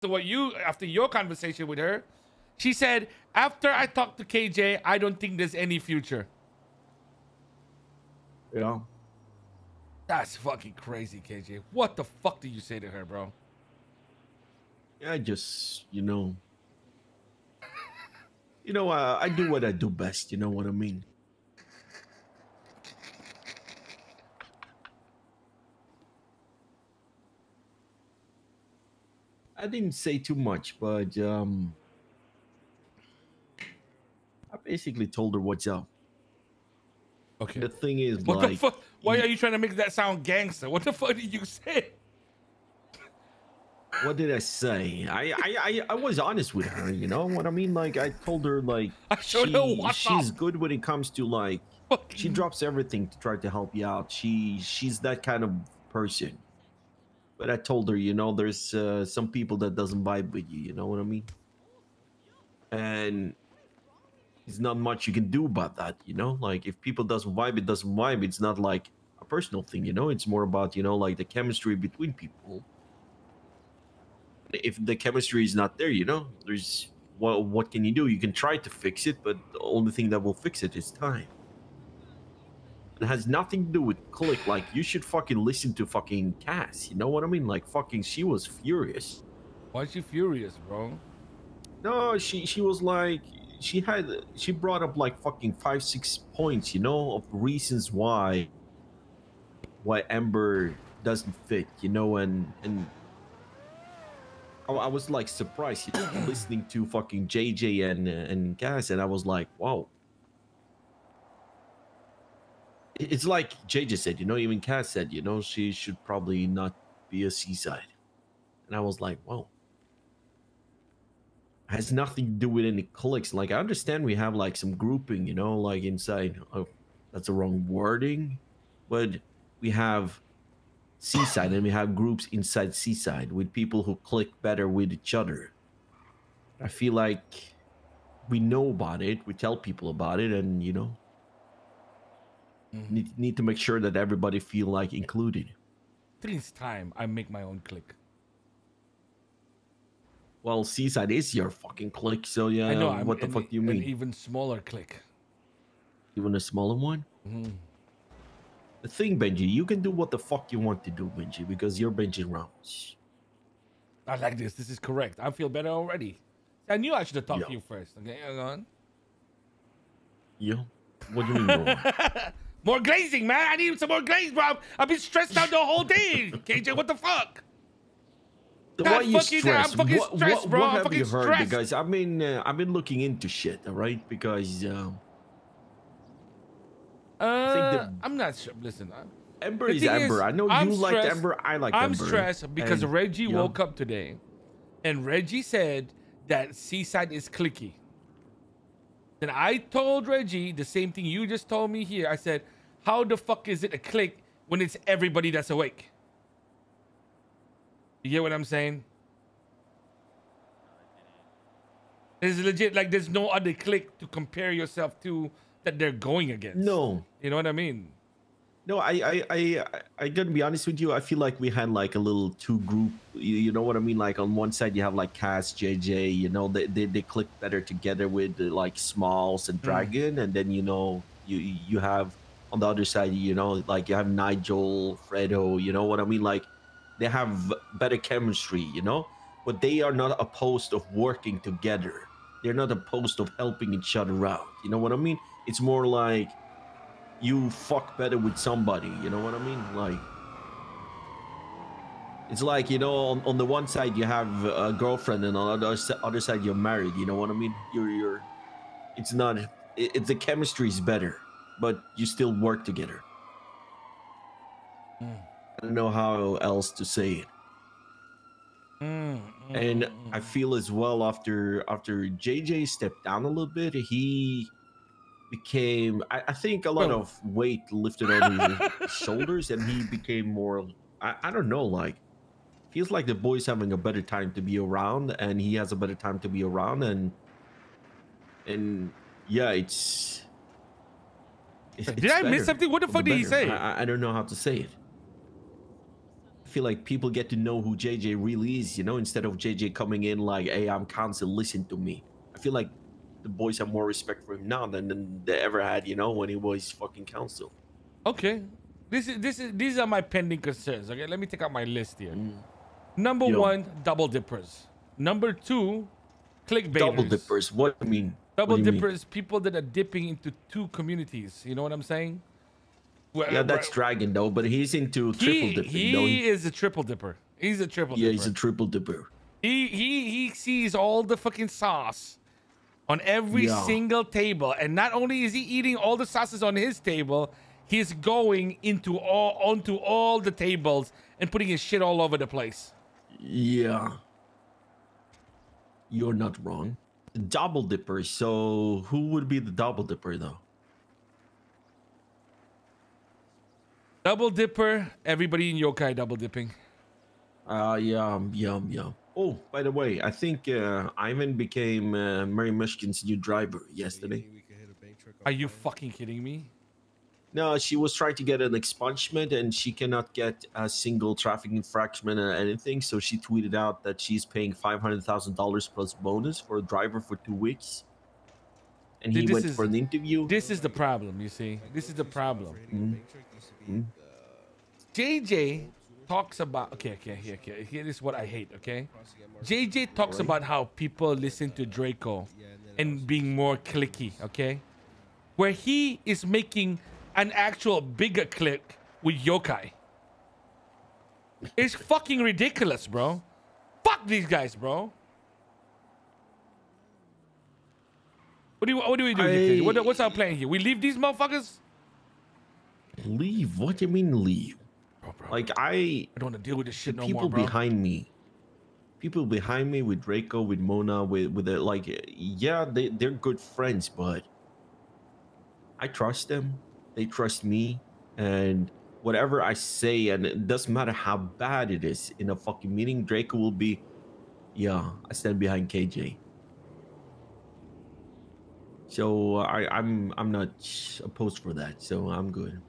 So what you after your conversation with her, she said after I talked to KJ, I don't think there's any future. Yeah. That's fucking crazy, KJ. What the fuck did you say to her, bro? Yeah, I just you know, you know, uh, I do what I do best. You know what I mean? I didn't say too much, but um, I basically told her what's up. Okay. The thing is, What like, the fuck? Why are you trying to make that sound gangster? What the fuck did you say? what did I say? I, I, I, I was honest with her. You know what I mean? Like, I told her like she, she's up. good when it comes to like she drops everything to try to help you out. She she's that kind of person. But I told her, you know, there's uh, some people that doesn't vibe with you. You know what I mean? And there's not much you can do about that. You know, like if people doesn't vibe, it doesn't vibe. It's not like a personal thing. You know, it's more about you know like the chemistry between people. If the chemistry is not there, you know, there's what what can you do? You can try to fix it, but the only thing that will fix it is time. It has nothing to do with click. Like you should fucking listen to fucking Cass. You know what I mean? Like fucking, she was furious. Why is she furious, bro? No, she she was like she had she brought up like fucking five six points. You know of reasons why why Ember doesn't fit. You know and and. I I was like surprised you know, listening to fucking JJ and and Cass, and I was like, wow. It- It's like JJ said, you know, even Cass said, you know, she should probably not be a seaside. And I was like, whoa. Has nothing to do with any clicks. Like, I understand we have like some grouping, you know, like inside. Oh, that's the wrong wording. But we have seaside and we have groups inside seaside with people who click better with each other. I feel like we know about it, we tell people about it, and you know, Mhm. need, need to make sure that everybody feel like included. It's time I make my own click. Well, Seaside is your fucking click, so yeah. I know. I'm what the an- fuck do you An mean? even smaller click. Even a smaller one? Mhm. The thing, Benji, you can do what the fuck you want to do, Benji, because you're Benji Ramos. I like this. This is correct. I feel better already. I knew I should have talked Yeah. to you first. Okay, hang on. Yeah. What do you mean? More glazing, man. I need some more glaze, bro. I've been stressed out the whole day. KJ, what the fuck? Why are you fucking- I'm stressed? fucking what, stressed, what, bro. What I'm have you heard? stressed. Because I've been uh, I've been looking into shit, all right? Because um, Uh, the- I'm not sure. Listen, I'm, Ember is thing is, Ember. I know I'm you like Ember. I like I'm Ember. stressed because and, Reggie know, woke up today, and Reggie said that Seaside is clicky. Then I told Reggie the same thing you just told me here. I said, "How the fuck is it a click when it's everybody that's awake?" You get what I'm saying? There's legit like there's no other click to compare yourself to that they're going against. No, you know what I mean? No, I, I, I, I, gotta be honest with you. I feel like we had like a little two group. You, you know what I mean? Like on one side you have like Cass, JJ. You know they they, they click better together with like Smalls and mm. Dragon, and then you know you you have on the other side you know like you have Nigel, Fredo. You know what I mean? Like they have better chemistry. You know, but they are not opposed of working together. They're not opposed of helping each other out. You know what I mean? It's more like you fuck better with somebody. You know what I mean? Like, it's like you know, on, on the one side you have a girlfriend, and on the other, other side you're married. You know what I mean? You're you're. It's not. It, it, the chemistry is better, but you still work together. Mm. I don't know how else to say it. Mm, mm, and mm, I mm. feel as well after after JJ stepped down a little bit, he became I, I think a lot Well- of weight lifted on his shoulders, and he became more. I, I don't know, like feels like the boy's having a better time to be around, and he has a better time to be around, and and yeah, it's. it's- Did it's I miss something? What the fuck did he say? I, I- don't know how to say it. I feel like people get to know who JJ really is, you know, instead of JJ coming in like, "Hey, I'm council, listen to me." I feel like the boys have more respect for him now than, than they ever had, you know, when he was fucking council. Okay. This is this is these are my pending concerns. Okay, let me take out my list here. Mm-hmm. Number Yo. one, double dippers. Number two, clickbait. Double dippers. What do you mean? Double you mean? dippers, people that are dipping into two communities. You know what I'm saying? Where- Yeah, that's Dragon though, but he's into triple he, dipping. he though. is a triple dipper. He's a triple yeah, dipper. he's a triple dipper. He he he sees all the fucking sauce on every Yeah. single table, and not only is he eating all the sauces on his table, he's going into all onto all the tables and putting his shit all over the place. Yeah. You're not wrong. Double dipper. So who would be the double dipper though? Double dipper, everybody in yokai double dipping. Uh yum yum yum. Oh, by the way, I think uh, Ivan became uh, Mary Mushkin's new driver yesterday. Are you fucking kidding me? No, she was trying to get an expungement and she cannot get a single traffic infraction or anything. So she tweeted out that she's paying five hundred thousand dollars plus bonus for a driver for two weeks. And he this went is- for an interview. This is the problem, you see. This is the problem. Mm. JJ talks about okay, okay, here, okay. Here is what I hate, okay? JJ talks about how people listen to Draco and being more clicky, okay? Where he is making an actual bigger click with yokai. It's fucking ridiculous, bro. Fuck these guys, bro. What do you, what do we do? I- What, what's our plan here? We leave these motherfuckers? Leave? What do you mean leave? Bro, bro, Like I, I don't want to deal with this shit no people more, bro. behind me, people behind me with Draco, with Mona, with with the, like, yeah, they they're good friends, but I trust them. They trust me, and whatever I say, and it doesn't matter how bad it is in a fucking meeting, Draco will be, yeah, I stand behind KJ. So I, I'm I'm not opposed for that. So I'm good.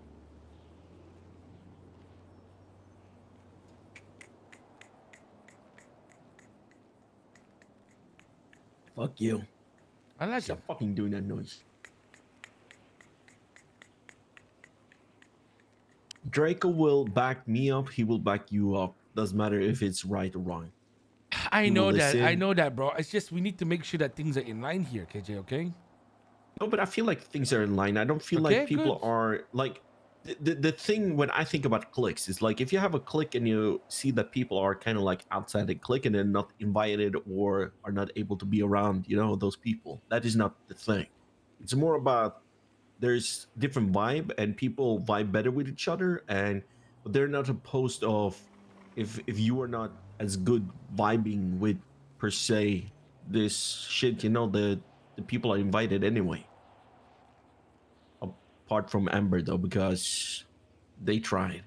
Fuck you. I like. Stop fucking doing that noise. Draco will back me up. He will back you up. Doesn't matter if it's right or wrong. I You know that. I know that, bro. It's just we need to make sure that things are in line here, KJ. Okay. No, but I feel like things are in line. I don't feel Okay, like people good. are like the, the thing when I think about clicks is like if you have a click and you see that people are kind of like outside the click and they're not invited or are not able to be around, you know, those people. That is not the thing. It's more about there's different vibe and people vibe better with each other and they're not opposed of if if you are not as good vibing with per se this shit, you know, the the people are invited anyway. Apart from Amber though, because they tried.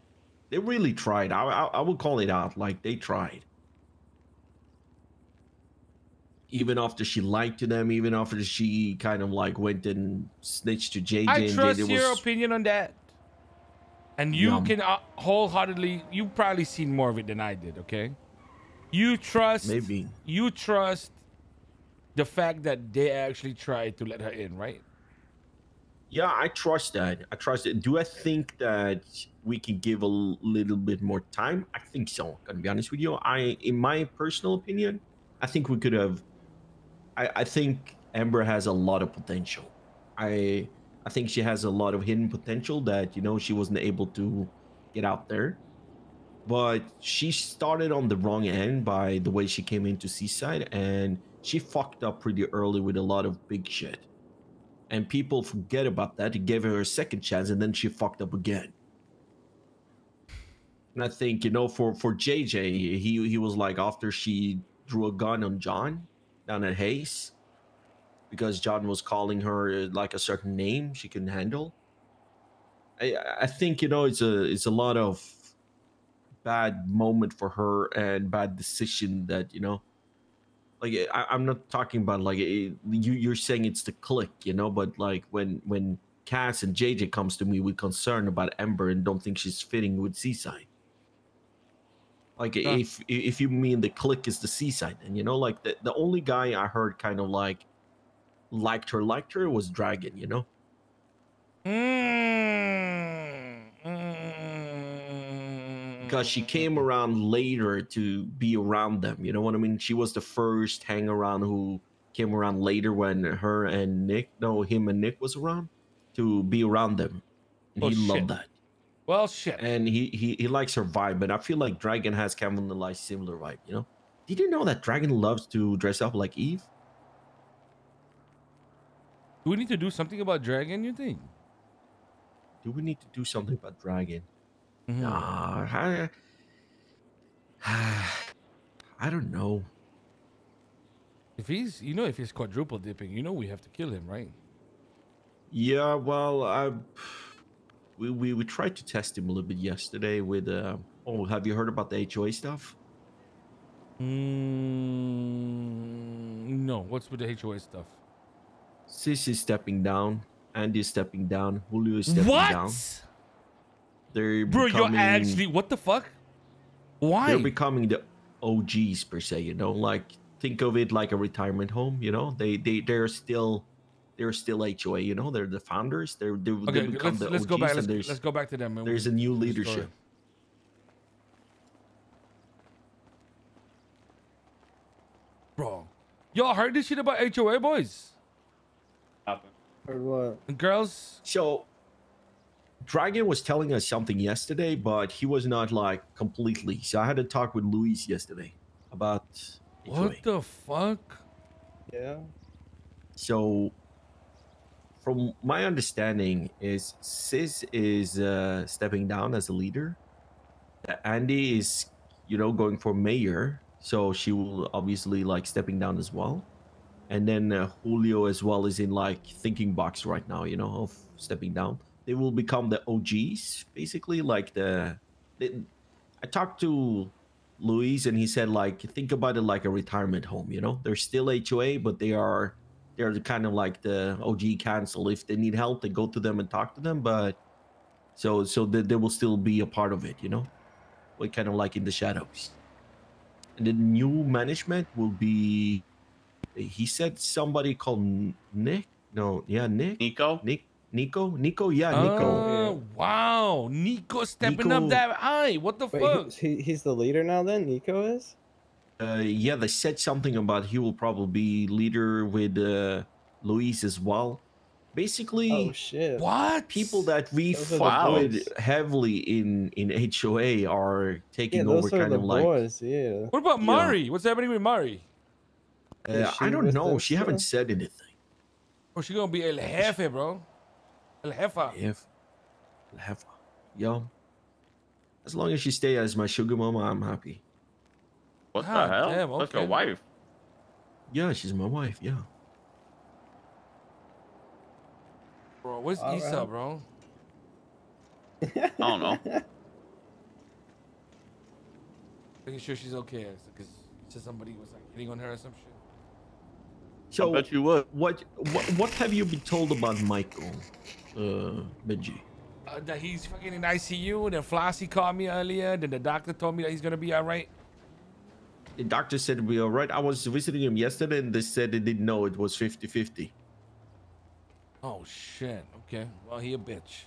They really tried. I, I I would call it out. Like they tried. Even after she lied to them, even after she kind of like went and snitched to JJ. I and trust JJ your was- opinion on that. And you Yum. can uh, wholeheartedly. You probably seen more of it than I did. Okay. You trust. Maybe. You trust the fact that they actually tried to let her in, right? Yeah, I trust that. I trust it. Do I think that we can give a little bit more time? I think so. Gonna be honest with you. I, in my personal opinion, I think we could have. I, I think Amber has a lot of potential. I, I think she has a lot of hidden potential that you know she wasn't able to get out there. But she started on the wrong end by the way she came into Seaside, and she fucked up pretty early with a lot of big shit and people forget about that. He gave her a second chance, and then she fucked up again. And I think you know, for for JJ, he he was like after she drew a gun on John down at Hayes, because John was calling her uh, like a certain name she couldn't handle. I I think you know it's a it's a lot of bad moment for her and bad decision that you know like I, I'm not talking about like it, you you're saying it's the click, you know, but like when when Cass and JJ comes to me with concern about Ember and don't think she's fitting with Seaside. Like if if you mean the click is the seaside, and you know, like the the only guy I heard kind of like liked her, liked her was Dragon. You know, mm, because she came around later to be around them. You know what I mean? She was the first hang around who came around later when her and Nick, no, him and Nick was around to be around them. And Oh, he shit. loved that. Well, shit. and he, he he likes her vibe and i feel like dragon has kind of like similar vibe you know did you know that dragon loves to dress up like eve Do we need to do something about Dragon? You think? do we need to do something about dragon Mhm. nah, I, I don't know If he's, you know, if he's quadruple dipping, you know, we have to kill him, right? yeah well i we, we we tried to test him a little bit yesterday with uh oh have you heard about the hoa stuff Mm, no. What's with the HOA stuff? sis is stepping down andy is stepping down julio is stepping what? down they're Bro, becoming- you're actually what the fuck? Why? they're becoming the OGs per se. You know, like think of it like a retirement home. You know, they they they're still they're still HOA. You know, they're the founders. They're they, okay, they become let's, the let's OGs. go back. and Let's, let's go back to them. and there's a we'll new leadership. Bro, y'all heard this shit about HOA boys Or what? and girls? So Dragon was telling us something yesterday, but he was not like completely. So I had to talk with Luis yesterday about HOA. What the fuck? Yeah. So, from my understanding, is Sis is uh, stepping down as a leader. Andy is, you know, going for mayor, so she will obviously like stepping down as well. And then uh, Julio as well is in like thinking box right now, you know, of stepping down. They will become the OGs, basically, like the. They, I talked to Luis and he said like think about it like a retirement home you know? They're still HOA but they are they're kind of like the OG council. If they need help they go to them and talk to them but so so they, they will still be a part of it you know? Like kind of like in the shadows. And the new management will be he said somebody called Nick? No yeah Nick? Nico? Nick Nico Nico yeah Nico Oh, wow. Nico stepping up that high. What the Wait, fuck? he, he, he's the leader now. Then Nico is. Uh, yeah, they said something about he will probably be leader with uh, Luis as well. Basically, Oh shit. What? people that we Those are the fuck boys. with heavily in in HOA are Yeah, taking over, those are kind the of like. boys. Yeah. What about Yeah. Mari? What's happening with Mari? Uh, I don't know. them She haven't said anything. Oh, she gonna be El Jefe, bro? El Jefa. If have, yo, as long as she stays as my sugar mama, I'm happy. What God the hell? damn, That's your wife. Yeah, she's my wife. Yeah. Bro, where's All Issa, right. bro? I don't know. Making sure she's okay. Because said somebody was like hitting on her or some shit. So I bet you would. what what what have you been told about Michael, uh, Benji? Uh, that he's fucking in ICU. Then Flossie called me earlier. Then the doctor told me that he's gonna be all right. The doctor said it'd be all right. I was visiting him yesterday and they said they didn't know it was 50 50. Oh shit. Okay. Well, he a bitch.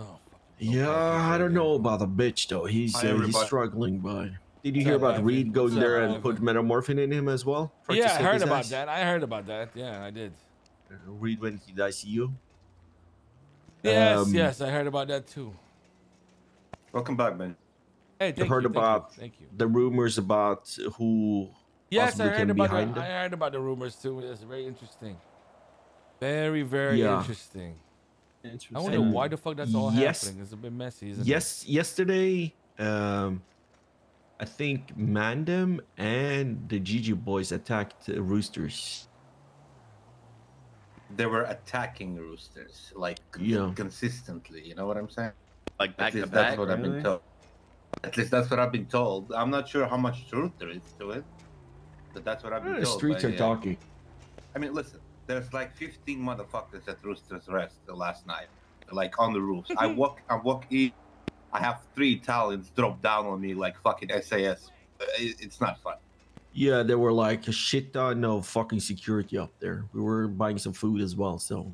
Oh. fuck. Yeah, I don't know about the bitch though. He's uh, he's struggling, but did you What's hear about Evan? Reed going What's there up, and put Evan? metamorphin in him as well? Yeah, I heard about ass? that. I heard about that. Yeah, I did. Uh, Reed went to the ICU. Yes, Um, yes, I heard about that too. Welcome back, man. Hey, thank heard you, thank you, about Thank you. The rumors about who Yes, I possibly heard came about behind the, him. I heard about the rumors too. It's very interesting. Very, very Yeah. interesting. I wonder why the fuck that's all yes- happening. It's a bit messy, isn't it? Yes, yesterday, um, I think Mandem and the Gigi boys attacked Roosters. They were attacking roosters like Yeah. consistently. You know what I'm saying? Like At back to least that's back. what I've been told. At least that's what I've been told. I'm not sure how much truth there is to it, but that's what I've been the told. streets by, are uh, talking. I mean, listen. There's like 15 motherfuckers at Roosters Rest the last night, like on the roofs. I walk, I walk in. I have three Italians drop down on me like fucking SAS. It's not fun. Yeah, there were like a shit ton of fucking security up there. We were buying some food as well, so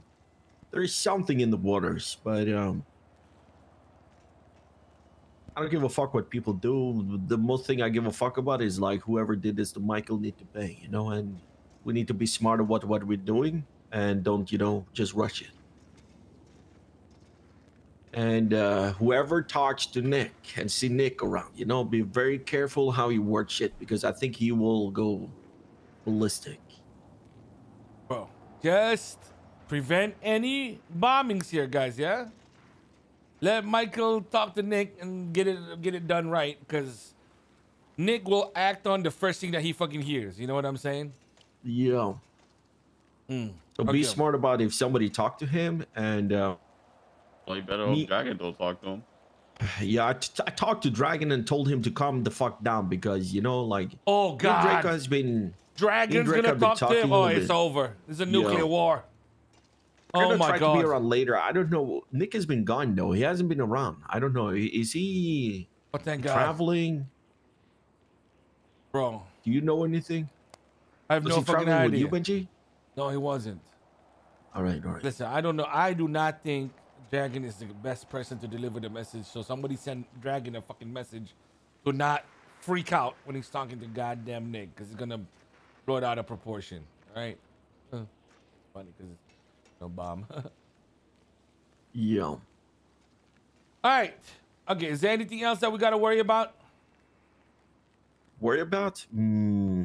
there is something in the waters. But um, I don't give a fuck what people do. The most thing I give a fuck about is like whoever did this to Michael need to pay, you know, and we need to be smart about what we're doing and don't, you know, just rush it. And uh, whoever talks to Nick and see Nick around, you know, be very careful how you word shit because I think he will go ballistic. Bro, just prevent any bombings here, guys. Yeah. Let Michael talk to Nick and get it get it done right, because Nick will act on the first thing that he fucking hears. You know what I'm saying? Yeah. Mm. So Okay. be smart about if somebody talk to him and uh, Well, you better Me- Dragon don't talk to him. yeah, I, t- I talked to Dragon and told him to calm the fuck down because you know, like Oh God, Draco has been Dragon's Drake gonna talk to him. Oh, it's bit. over. It's a nuclear Yeah. war. I'm Oh gonna my try God. to be around later. I don't know. Nick has been gone though. He hasn't been around. I don't know. Is he Oh, thank God, traveling? bro. Do you know anything? I have Was no he fucking idea. with you, Benji? No, he wasn't. All right, all right. Listen, I don't know. I do not think Dragon is the best person to deliver the message. So somebody send Dragon a fucking message to not freak out when he's talking to goddamn Nick, because it's gonna blow it out of proportion. All right? Huh. Funny because no bomb. all Yeah. right. Okay. Is there anything else that we gotta worry about? Worry about? Hmm.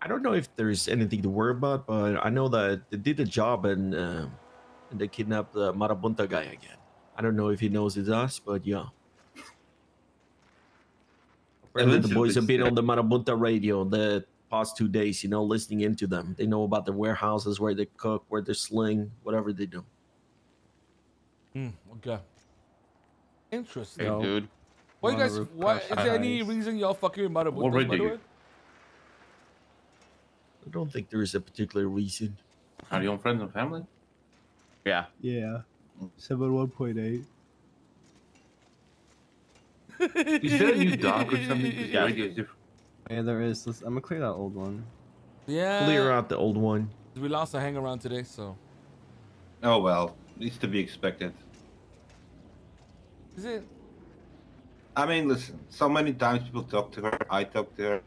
I don't know if there's anything to worry about, but I know that they did a job and uh, and they kidnapped the Marabunta guy again. I don't know if he knows it's us, but yeah. Apparently the boys have been on the Marabunta radio the past two days, you know, listening into them. They know about the warehouses where they cook, where they sling, whatever they do. Hmm. Okay. Interesting. Hey, dude. What you guys? rip What is there any reason y'all fucking mother What by the radio? way? I don't think there is a particular reason. Are you on friends and family? Yeah. Yeah. Seven one point eight. Is there a new dog or something? Yeah. radio is different. Yeah, there is. Let's, I'm gonna clear that old one. Yeah. Clear out the old one. We lost a hang around today, so Oh well, it's to be expected. is it? I mean, listen. So many times people talk to her. I talk to her.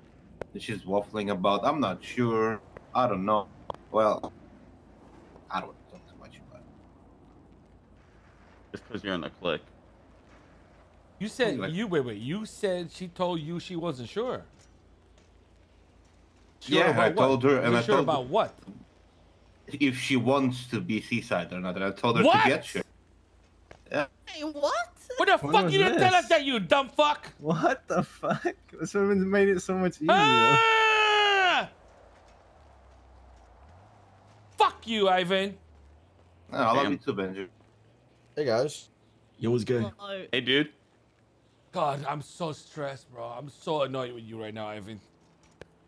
and She's waffling about. I'm not sure. I don't know. Well, I don't want to talk too much about it. Just because you're in the clique. You said Anyway. you wait wait. You said she told you she wasn't sure. Sure Yeah, about I what? told her, and You're I sure told- about what? If she wants to be seaside or not, and I told her What? to get sure. Hey, what? What the When fuck was you didn't tell us that you dumb fuck? What the fuck? This woman's made it so much easier. Ah! Fuck you, Ivan. Oh, I love Damn. you too, Benji. Hey guys. Yo, what's good. Oh, Hey, dude. God, I'm so stressed, bro. I'm so annoyed with you right now, Ivan.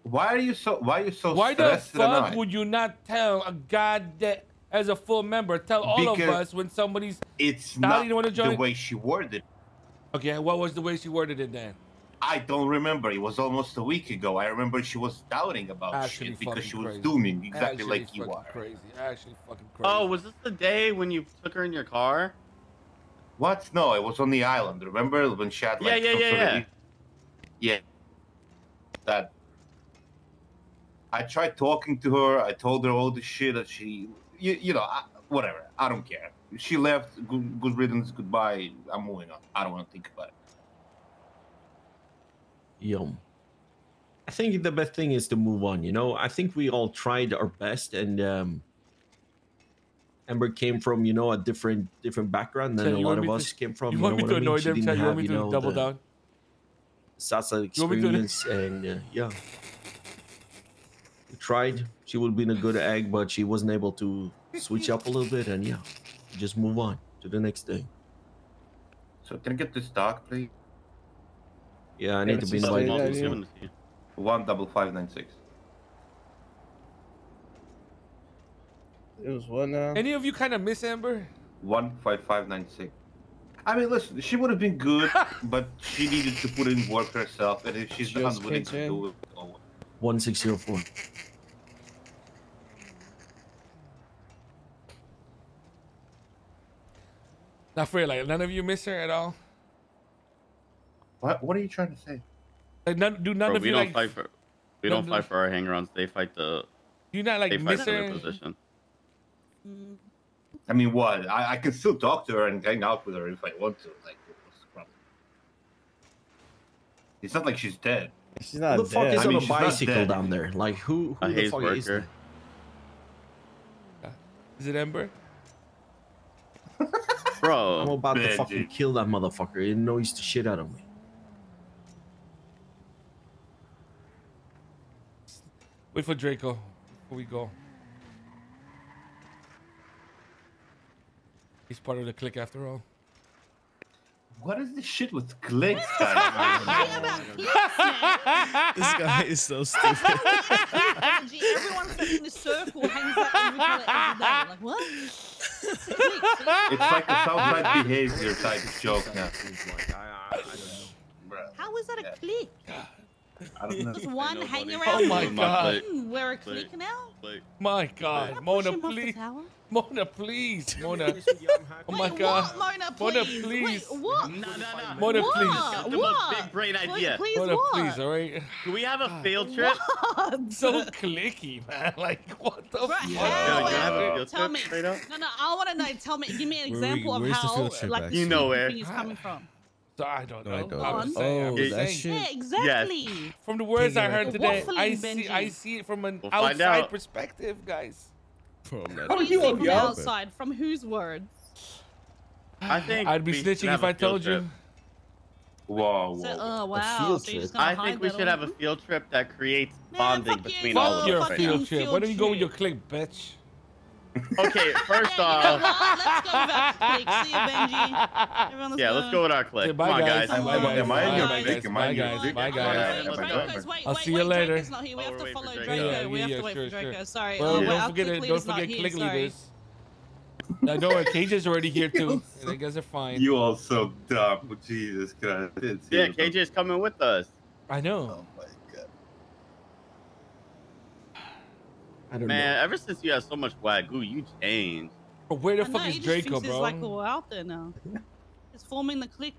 Why are you so? Why are you so Why the stressed and fuck annoyed? would you not tell a god that as a full member, tell all of us when somebody's It's Now not you wanna the way she worded. it. okay? What was the way she worded it then? I don't remember. It was almost a week ago. I remember she was doubting about Actually shit because she was crazy. dooming exactly Actually like you are. Crazy. Actually, fucking oh, crazy. Oh, was this the day when you took her in your car? What? No, it was on the island. Remember when she had like Yeah, yeah, some yeah, sort of- yeah. yeah. That. I tried talking to her. I told her all the shit that she, you, you know, I, whatever. I don't care. She left. Good, good riddance. Goodbye. I'm moving on. I don't want to think about it. Yum. I think the best thing is to move on. You know, I think we all tried our best, and um, Amber came from you know a different different background than So a lot of me us to- came from. you want know me what to I mean? annoy She them? didn't You want have, me you to know, double down? Sasa You want to- experience, and uh, yeah, we tried. She would have been a good egg, but she wasn't able to switch up a little bit, and yeah, just move on to the next thing. So can I get this dog, please? Yeah, I need to be just invited. like- Multiple yeah, humans here. One double five nine six. It was one now? Any of you kind of miss Amber? One five five nine six. I mean, listen, she would have been good, but she needed to put in work herself, and if she's not Just willing to kitchen. do it, oh, One six zero four. Not for real, like none of you miss her at all. What? What are you trying to say? Like none, do none Bro, of we you don't like? fight for we don't fight for our hanger-ons. They fight the Do you not like they fight miss for their position. I mean, what? I, I can still talk to her and hang out with her if I want to. Like, what's the problem? It's not like she's dead. She's Who not the fuck is I on mean, a bicycle down there? Like who? A Who the Hayes fuck is worker. that? Is it Ember? Bro, I'm Bro, about to Benji. fucking kill that motherfucker. It annoys the shit out of me. Wait for Draco before we go. He's part of the clique after all. What is this shit with clicks, guys? Talking about clicks, man. This guy is so stupid. Technology, Everyone sitting in the circle hangs out every day. Like what? It's a click, see? it's like a Southside behavior type of joke now. How is that a Yeah. Click? I don't know. Just one Ain't hang nobody- around. Oh my God. one, We're a Click. click now. like, My God, Mona, him off please. Mona, please, Mona. Oh my Wait, God, What, Mona, Mona, please. please. Wait, what? no, no, no. Mona, what? please. Got the What? big brain Wait, idea. please, Mona, what? please, all right. Do we have a field trip? What? So clicky, man. Like what the Bro, fuck? how? Yo, you have a Tell trip me. straight up? No, no, I want to know. Tell me. Give me an Where we- example of how, like, the You know where. thing is coming from. So I don't know. No, I don't. I'm just saying, I'm Oh, that saying. shit. Yeah, exactly. From the words I Figure it heard today, Waffling, I see I see it from an We'll outside out. perspective, guys. From that. What do you you see from the up. outside? From whose words? I think I'd be snitching if I told trip. you. Whoa, So, whoa. oh wow. field So you're just trip. I think we should have a field trip that creates Man, bonding fuck you, between all of us right fucking now. field trip. Why don't you go with your trip. clique, bitch? Okay, first Yeah, you know off. Let's go with our clique. See you, Benji. Everyone, yeah, let's go with our clip. Okay, Come on, guys. guys. Am Bye, I- guys. am I in Bye, your guys. Am I Bye, in your guys. Bye, guys. Yeah, wait, let's wait, I'll wait, see you wait, later. Draco's not here. We Oh, have to follow waiting Draco. Draco. We have Yeah, to wait sure, for Draco. Sorry. Well, uh, don't our forget clique it. Don't leader's not forget here, clique sorry. leaders. I know our Cage is already here too. and I guess they're fine. You all so dumb. Jesus Christ. I didn't see Yeah. KJ is coming with us. I know. my god. I don't Man, know. ever since you had so much wagyu, you changed. But where the I know, fuck he is just Draco, thinks he's like bro? all out there now. He's forming the clique.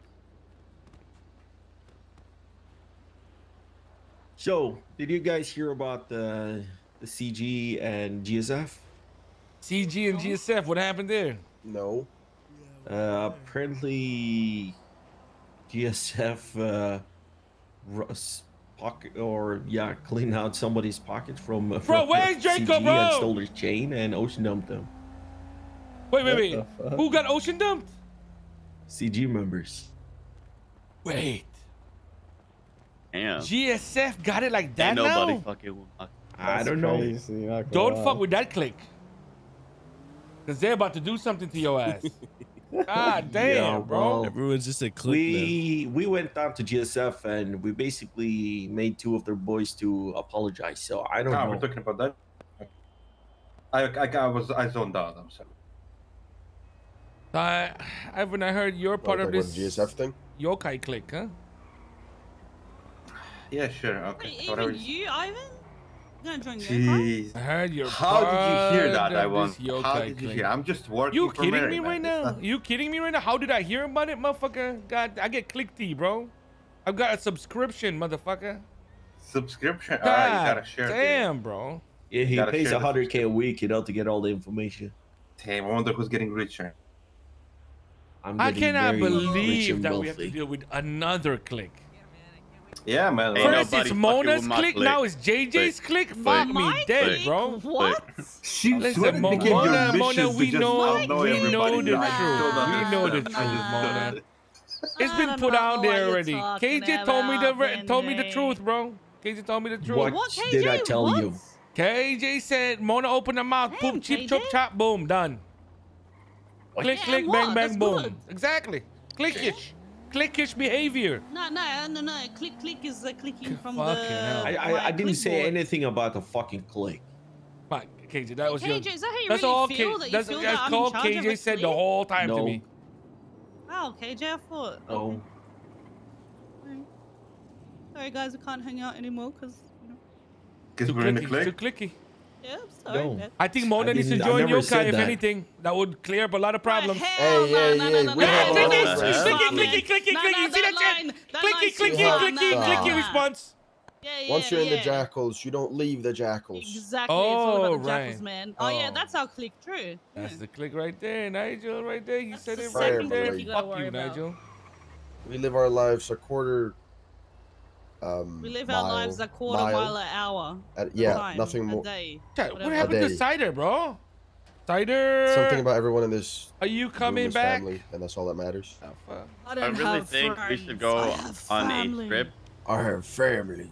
So, did you guys hear about the the CG and GSF? CG and GSF. What happened there? No. Uh, apparently, GSF uh, Russ pocket or yeah, clean out somebody's pocket from uh, Bro, from where's Draco, CG bro? and stole his chain and ocean dumped them. Wait, wait, wait. Who got ocean dumped? CG members. Wait. Damn. GSF got it like that Ain't nobody now? fucking will. I don't know. crazy, not gonna Don't lie. fuck with that clique. Cause they're about to do something to your ass. God damn, Yeah, bro. Everyone's just a click we we went down to GSF and we basically made two of their boys to apologize. So I don't Ah, know. we're talking about that. I, I, I was I zoned out. I'm sorry. I, I when I heard you're part Like of this GSF thing. yokai clique, huh? Yeah, sure. Okay. Wait, Whatever. even you, Ivan? You gonna join? Jeez. I heard you're How did you hear part that? I of want. this yokai How did you clique. hear? I'm just working. You for kidding Mary, me right It's now? not- You kidding me right now? How did I hear about it, motherfucker? God, I get click T, bro. I've got a subscription, motherfucker. Subscription. God Ah, you gotta share. the- damn, bro. Yeah, he pays a hundred k a week, you know, to get all the information. Damn, I wonder who's getting richer. I'm I cannot believe and that we have to deal with another clique. Yeah, man. Ain't First it's fucking Mona's with my clique, clique. now it's JJ's click. Fuck me My dead, clique? bro. What? She Listen, when it Mo- became Mona, mission Mona, we know, we everybody. know the truth. don't We know the truth, I just don't Mona. understand. It's I been put out there already. KJ told me the told me the truth, bro. KJ told me the truth. What, What, did I tell What? you? KJ said Mona open her mouth, Damn, boom, chip, KJ. chop, chop, boom, done. Click, Yeah, click, bang, bang, That's boom. good. Exactly. Clickish. Clickish behavior. No, no, no, no. Click, click is uh, clicking from Fucking the. hell. I, I, I didn't say anything about a fucking click. Come on, KJ, that was your. KJ, is that how you That's really all. feel? K- that you that's feel that's that I'm in all of KJ the said the whole time to No. me. Oh, KJ, I thought. Oh, okay. Alright. Sorry, guys, I can't hang out anymore because, you know. Because we're in the clicky. Too clicky. Yeah, I'm sorry. No. man. I think Mona I needs to join never Yokai if that. anything. That would clear up a lot of problems. Oh, hell Hey, no, yeah, no, yeah, no, no, we no, have no, a no, lot no, of no, friends. no, Clicky, no, clicky, clicky, no, clicky. no, You see that shit? line- that Clicky, line's clicky, too hard. clicky, No, clicky no. response. Yeah, yeah, Once you're in the yeah. jackals, you don't leave the jackals. Exactly. it's all Oh, about the oh, jackals, right. man. Oh, yeah, Oh. that's our click. True. That's Yeah. the click right there, Nigel. Right there. He That's said the it second right there. click you gotta Fuck worry you, about. Nigel. We live our lives a quarter. Um, We live our mile, lives a quarter mile mile an hour. At, yeah, time, nothing a more. day. Chat, what happened to day. Cider, bro? Cider. Something about everyone in this Are you coming back? family, and that's all that matters. Oh, fuck. I I don't really have think we should go on a trip I have family.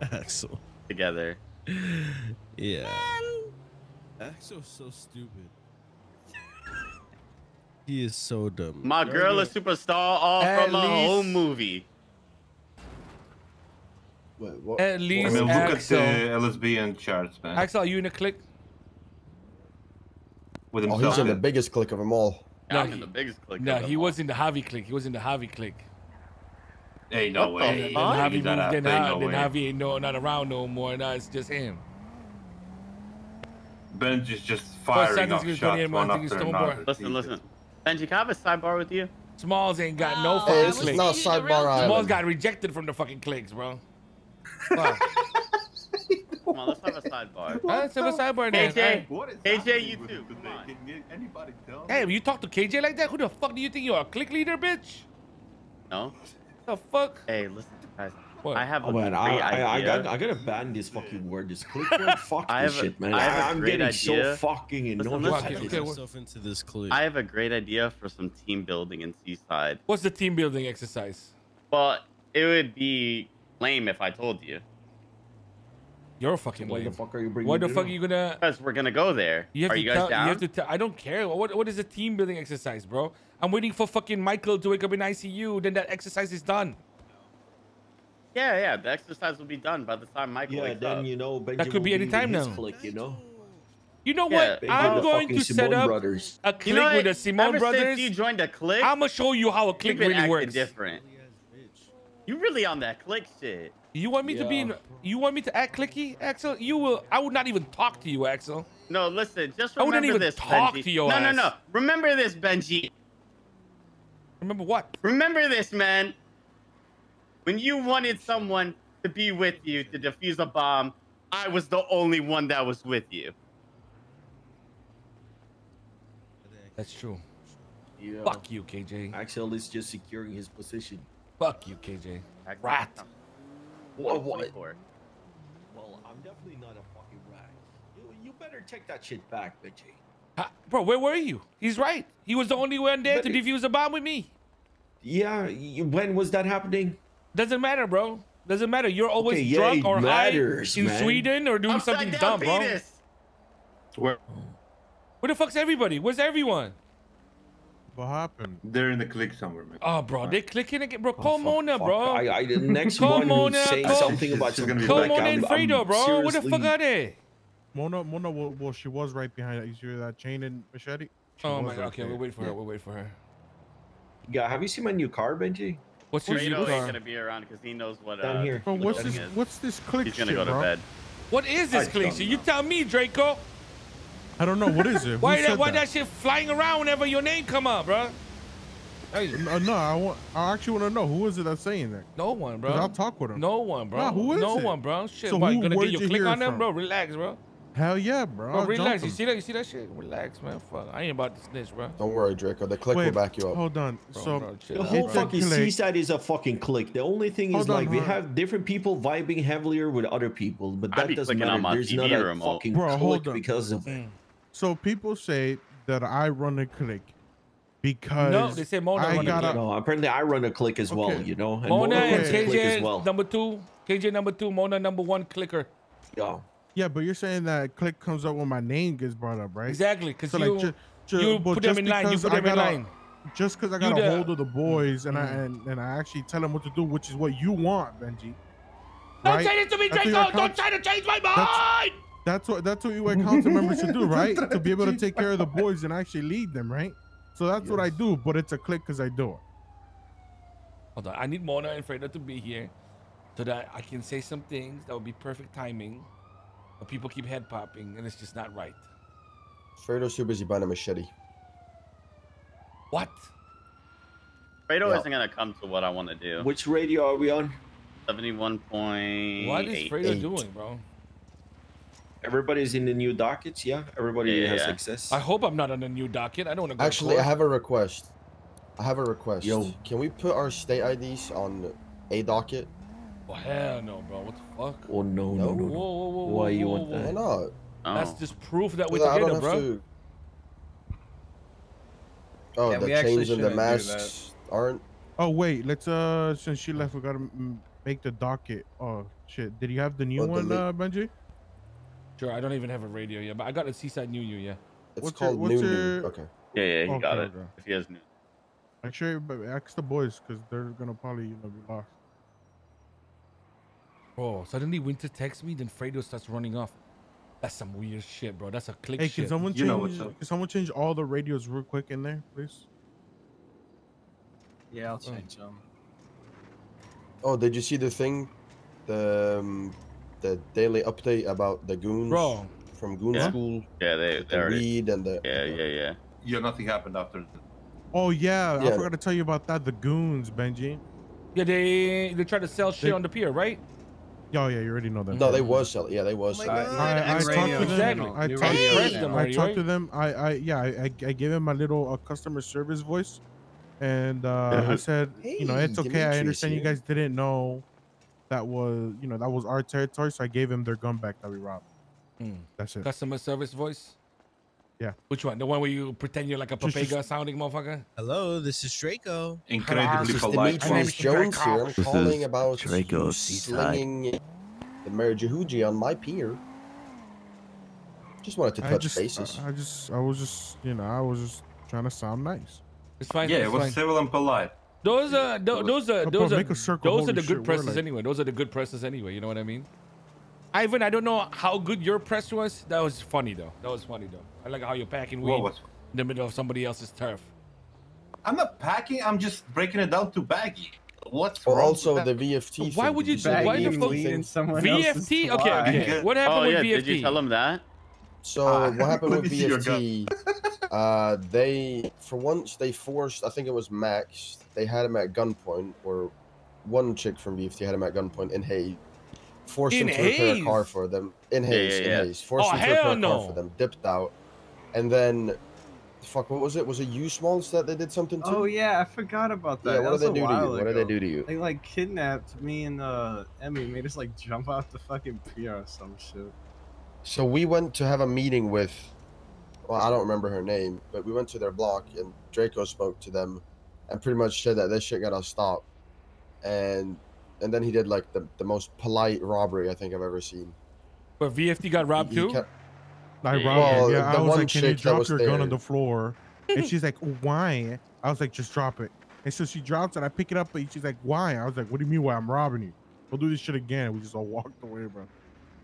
Axel. together. Yeah. Man, Axel's so stupid. He is so dumb. My girl is superstar all At from a home movie. Wait, what? At I mean, look at the LSB and charts, man. Axel, are you in a click? With Oh, he's in the biggest click of them all. No, I'm he- in the biggest click. No, of them he all. was in the Javi click. He was in the Javi click. Hey, no What the way. Then? Javi moved. out Then, there, Ha- no then way. Javi ain't no, not around no more. Now it's just him. Ben's just, just firing off shots one months, I think after another. Listen, listen. Benji, can I have a sidebar with you? Smalls ain't got no Oh, fucking Hey, I this was is click. not Sidebar real Smalls got rejected from the fucking clicks, bro. Fuck. Come on, let's have a sidebar. Let's have a sidebar then. KJ, What is KJ, you too. Come on. Can anybody tell? Hey, you talk to KJ like that? Who the fuck do you think you are? A click leader, bitch? No? The fuck? Hey, listen, guys. What? I have a oh man, great I, I, I idea. got I gotta ban this fucking word. This click word. Fuck I this a- shit, man. I have a I, am great getting so fucking Listen, annoyed. listen. with Okay, this. okay, Get yourself into this clique. I have a great idea for some team building in Seaside. What's the team building exercise? Well, it would be lame if I told you. You're a fucking Why the fuck are you bringing? What the fuck are you gonna? Because we're gonna go there. You have Are to you guys tell. down? You have to tell. I don't care. What What is a team building exercise, bro? I'm waiting for fucking Michael to wake up in ICU. Then that exercise is done. Yeah, yeah. The exercise will be done by the time Michael Yeah, wakes then up. you know Benji could be any time now. Click, you know. You know Yeah, what? they They I'm going fucking to set up brothers. a click You know with what? the Simone Ever brothers. since you joined the click, I'm gonna show you how a you've click really acting works. different. You really on that click shit. You want me to be? In, you want me to act clicky, Axel? You will. I would not even talk to you, Axel. No, listen. Just I wouldn't remember even this, talk Benji. to your no, no, no. Remember this, Benji. Remember what? Remember this, man. When you wanted someone to be with you to defuse a bomb, I was the only one that was with you. That's true. Yeah. Fuck you, KJ. Axel is just securing his position. Fuck you, KJ. Rat. What? What? 24. Well, I'm definitely not a fucking rat. You, you better take that shit back, Benji. Ha- Bro, where were you? He's right. He was the only one there But to defuse a bomb with me. Yeah, you, when was that happening? Doesn't matter, bro. Doesn't matter. You're always Okay, yeah, drunk or matters, high in man. Sweden or doing Upside something down dumb, bro. Where? Where the fuck's everybody? Where's everyone? What happened? They're in the click somewhere, man. Oh, bro, they're clicking again, bro. Oh, Call fuck, Mona, fuck. bro. I, I, the next Call one Mona, who say call- something about She's some gonna be Call back. Mona I'm- and I'm Fredo, bro. Where the fuck are they? Mona, Mona, well, well, she was right behind you. See that chain and machete? She Oh was my god. Okay, we'll wait for her. We'll wait for her. Yeah, have you seen my new car, Benji? What's your Fredo new ain't car? gonna be around because he knows what. Down uh, here. Bro, what's this? at. What's this click He's gonna shit, go to bro? bed. What is this I clique? don't You tell me, Draco. I don't know. What is it? Why Who that? Why that shit flying around whenever your name come up, bro? Hey, No, no, I want. I actually want to know who is it that's saying that? no one, bro. I'll talk with him. No one, bro. Nah, who is no it? one, bro. Shit, So what? who- You gonna get your you click on them, bro? Relax, bro. Hell yeah, bro. Bro, relax. You see that? You see that shit? Relax, man. Fuck. I ain't about to snitch, bro. Don't worry, Draco. The click will back you up. hold on. Bro, so bro, chill The whole bro. fucking click. seaside is a fucking click. The only thing is on, like we on. have different people vibing heavier with other people, but that doesn't clicking matter. There's TV not a remote. fucking Bro, hold click on. because of it. Mm. So people say that I run a click because No, they say Mona I run gotta. click. No, apparently I run a click as well. You know, and Mona and runs a click as KJ well. number two. KJ number two. Mona number one clicker. Yeah. Yeah, but you're saying that click comes up when my name gets brought up, right? Exactly, because So you like, ju- ju- you well, put them just in line. You because put I them in got a- line. Just because I You got a the- hold of the boys and I Mm. and, and I actually tell them what to do, which is what you want, Benji. Don't right? say this to me, That's Draco. Don't try to change my That's- mind. That's what that's what you want council members should do, right? to be able to take care of the boys and actually lead them, right? So that's what I do, but it's a click because I do it. Hold on. I need Mona and Fredo to be here so that I can say some things that would be perfect timing. But people keep head popping and it's just not right. Fredo's too busy buying a machete. What? Fredo Yeah. isn't gonna come to what I want to do. Which radio are we on? Seventy-one point. What is Fredo eight. doing, bro? Everybody's in the new dockets, yeah? Everybody Yeah, has yeah. access. I hope I'm not on a new docket. I don't want to go. Actually, I have a request. I have a request. Yo. Can we put our state IDs on a docket? Oh, hell no, bro. What the fuck? Oh no, no, No? no, Whoa, no. whoa, whoa, Why you want whoa. Why that? not? Oh. That's just proof that we're I together, bro. to. Oh, Yeah, the we actually chains and the shouldn't do that. masks aren't. Oh wait, let's uh since she left, we gotta make the docket. Oh shit, did you have the new Oh, the one, link. uh, Benji? Sure, I don't even have a radio yet, but I got a Seaside New You, yeah. It's What's your- called what's New your- New. Okay. Yeah, yeah, he got it. okay. If he has New. Make sure you ask the boys because they're gonna probably you know be lost. Bro, suddenly Winter texts me, then Fredo starts running off. That's some weird shit, bro. That's a click Hey, shit. can someone You change? know what's up. Can someone change all the radios real quick in there, please? Yeah, I'll change them. Oh, did you see the thing? The um, the daily update about the goons Bro, from Goon Yeah. School, Yeah, they, they the already. weed and the. Yeah, yeah, yeah. Yeah, nothing happened after. The, Oh yeah, I forgot to tell you about that. The goons, Benji. yeah, they they try to sell shit They- on the pier, right? Oh yeah, you already know that. No, they was selling. Yeah, they was. Oh my selling. God. I, I talked to them. channel, I new talked, radio pressed channel. them I talked right? to them. I, I yeah, I, I I gave him my little uh, customer service voice, and uh, Yeah. he said, you know, it's okay. I Demetrius understand you guys didn't know that was you know that was our territory, so I gave him their gun back that we robbed. Hmm. That's it. Customer service voice? Yeah. Which one? The one where you pretend you're like a Just- just- papega sounding motherfucker? Hello, this is Draco. incredibly This is polite. Demetrius Jones here. I'm This calling about Draco you Seaside. slinging the Marijuhuji on my pier. Just wanted to I touch just, bases. I just, I was just, you know, I was just trying to sound nice. It's fine. Yeah, it's it was fine. civil and polite. Those are tho- those are those bro, are make a circle, those are the good we're presses like- anyway. Those are the good presses anyway. You know what I mean? Ivan, I don't know how good your press was. That was funny though. That was funny though. I like how you're packing weed What was? in the middle of somebody else's turf. I'm not packing. I'm just breaking it down to baggy. What's Well, wrong also with the that? VFT. Why would you see do- why the VFT fuck- thing? in someone else's VFT? Okay, fly. okay. Because- What Oh happened yeah, with VFT? did you tell him that? So Ah, what happened with me VFT? Uh, they for once they forced. I think it was Max. They had him at gunpoint, or one chick from VFT had him at gunpoint in Hayes. Forced In him to repair a car for them in Yeah, Hayes. yeah, in yeah. Hayes. Forced Oh, him to repair hell a car for them. Dipped out, and then, fuck, what was it? Was it you, Smalls, that they did something to? Oh yeah, I forgot about that. yeah. That What did they do to you? while What did they do to you? They like kidnapped me and uh Emmy, made us like jump off the fucking pier or some shit. So we went to have a meeting with, well, I don't remember her name, but we went to their block and Draco spoke to them, and pretty much said that this shit gotta stop, and and then he did like the, the most polite robbery I think I've ever seen. But VFT got robbed He- he too. kept- I Yeah. robbed Well, her. Yeah, the I was one like, can you drop was your gun on the floor? And she's like, why? I was like, just drop it. And so she drops it. I pick it up, but she's like, why? I was like, what do you mean why I'm robbing you? We'll do this shit again. And we just all walked away, bro.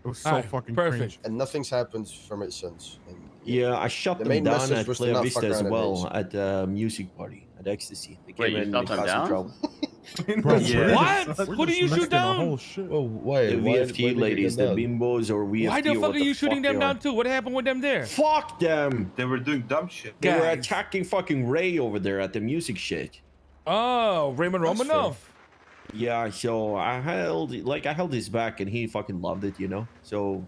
It was so Alright, fucking perfect. cringe. and nothing's happened from it since. And Yeah, I shot The them main down at was to Playa Vista as well at the music party at Ecstasy. They Wait, came you in shot and them caused some down? trouble. Bro, Yeah. we're What? Who do you shoot down? whole shit. Oh wait, The why- why VFT did ladies, the bimbos or VFT. Why the fuck what are you shooting them down too? What happened with them there? Fuck them! They were doing dumb shit. They were attacking fucking Ray over there at the music shit. Oh, Raymond That's fair. Romanov. Yeah, so I held like I held his back and he fucking loved it, you know. So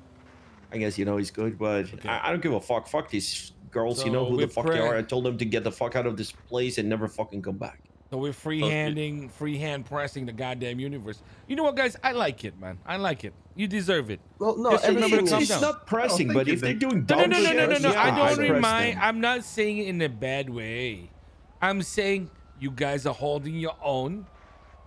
I guess you know he's good, but I, I don't give a fuck. Fuck these girls, you know who the fuck they are. I told them to get the fuck out of this place and never fucking come back. So we're freehanding, freehand pressing the goddamn universe. You know what, guys? I like it, man. I like it. You deserve it. Well, no, Just remember to everything calm it's is not pressing, Oh, but if they're doing No, dumb no, no, no, shit, no, no, no. yeah, I don't press remind. them. I'm not saying it in a bad way. I'm saying you guys are holding your own,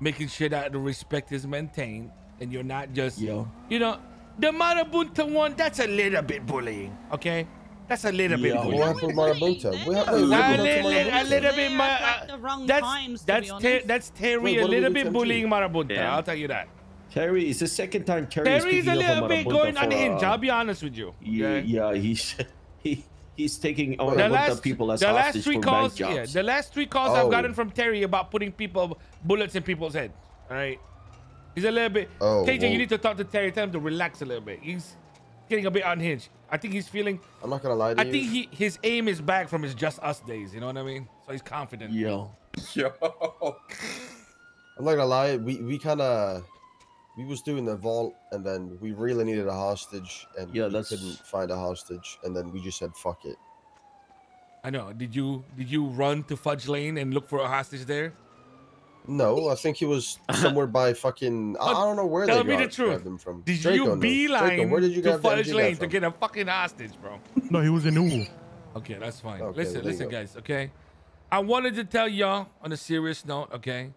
making sure that the respect is maintained, and you're not just, Yo. you know, the Marabunta one. That's a little bit bullying. Okay, that's a little bit Yeah. What bullying. happened with Marabunta? What happened A with little, Marabunta? a little bit, ma- at, uh, the wrong that's times, that's ter- that's Terry a what did we little bit bullying? Marabunta. Yeah. I'll tell you that. Terry, is the second time Terry is Terry's speaking a little bit Marabunta going for, unhinged. uh, I'll be honest with you. Yeah, okay? yeah, he's he he's taking on the the last people as the last three for calls, bank jobs. yeah, the last three calls I've Oh. gotten from Terry about putting people bullets in people's heads. All right, he's a little bit. Oh, KJ, well- you need to talk to Terry. Tell him to relax a little bit. He's getting a bit unhinged. I think he's feeling. I'm not gonna lie to I you. think he his aim is back from his Just Us days. You know what I mean? So he's confident. Yo, Yo. I'm not gonna lie. We we kind of we was doing the vault, and then we really needed a hostage, and Yeah, we that's- couldn't find a hostage, and then we just said fuck it. I know. Did you did you run to Fudge Lane and look for a hostage there? No, I think he was somewhere by fucking. I, I don't know where Tell they me the grabbed, truth. grabbed him from. Did Draco you knows. beeline Draco, where did you to grab Fudge Lane to get a fucking hostage, bro? No, he was in Uwu. Okay, that's fine. Okay, listen, well, there you listen, go. guys. Okay, I wanted to tell y'all on a serious note. Okay,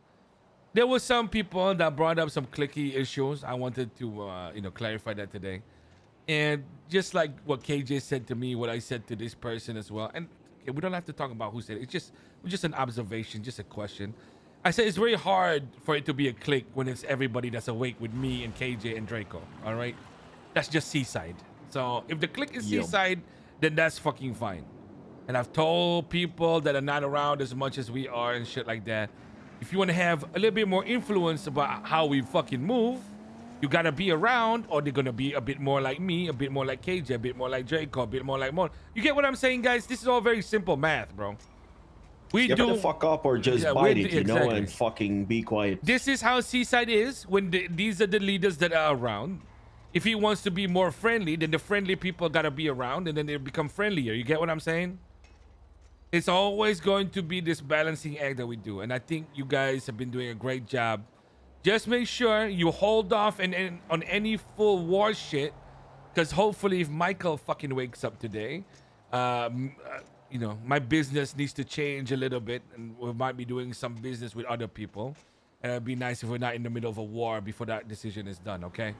there were some people that brought up some clicky issues. I wanted to, uh, you know, clarify that today. And just like what KJ said to me, what I said to this person as well. And okay, we don't have to talk about who said it. It's just, it's just an observation, just a question. I said it's very hard for it to be a click when it's everybody that's awake with me and KJ and Draco. All right, that's just Seaside. So if the click is Yo. Seaside, then that's fucking fine. And I've told people that are not around as much as we are and shit like that. If you want to have a little bit more influence about how we fucking move, you gotta be around, or they're gonna be a bit more like me, a bit more like KJ, a bit more like Draco, a bit more like Mon. You get what I'm saying, guys? This is all very simple math, bro. We Get do. the fuck up or just Yeah, bite it, you know, and fucking be quiet. This is how Seaside is when the, these are the leaders that are around. If he wants to be more friendly, then the friendly people gotta be around, and then they become friendlier. You get what I'm saying? It's always going to be this balancing act that we do, and I think you guys have been doing a great job. Just make sure you hold off and, and on any full war shit, because hopefully, if Michael fucking wakes up today, um, uh, you know, my business needs to change a little bit, and we might be doing some business with other people. And it'd be nice if we're not in the middle of a war before that decision is done, okay?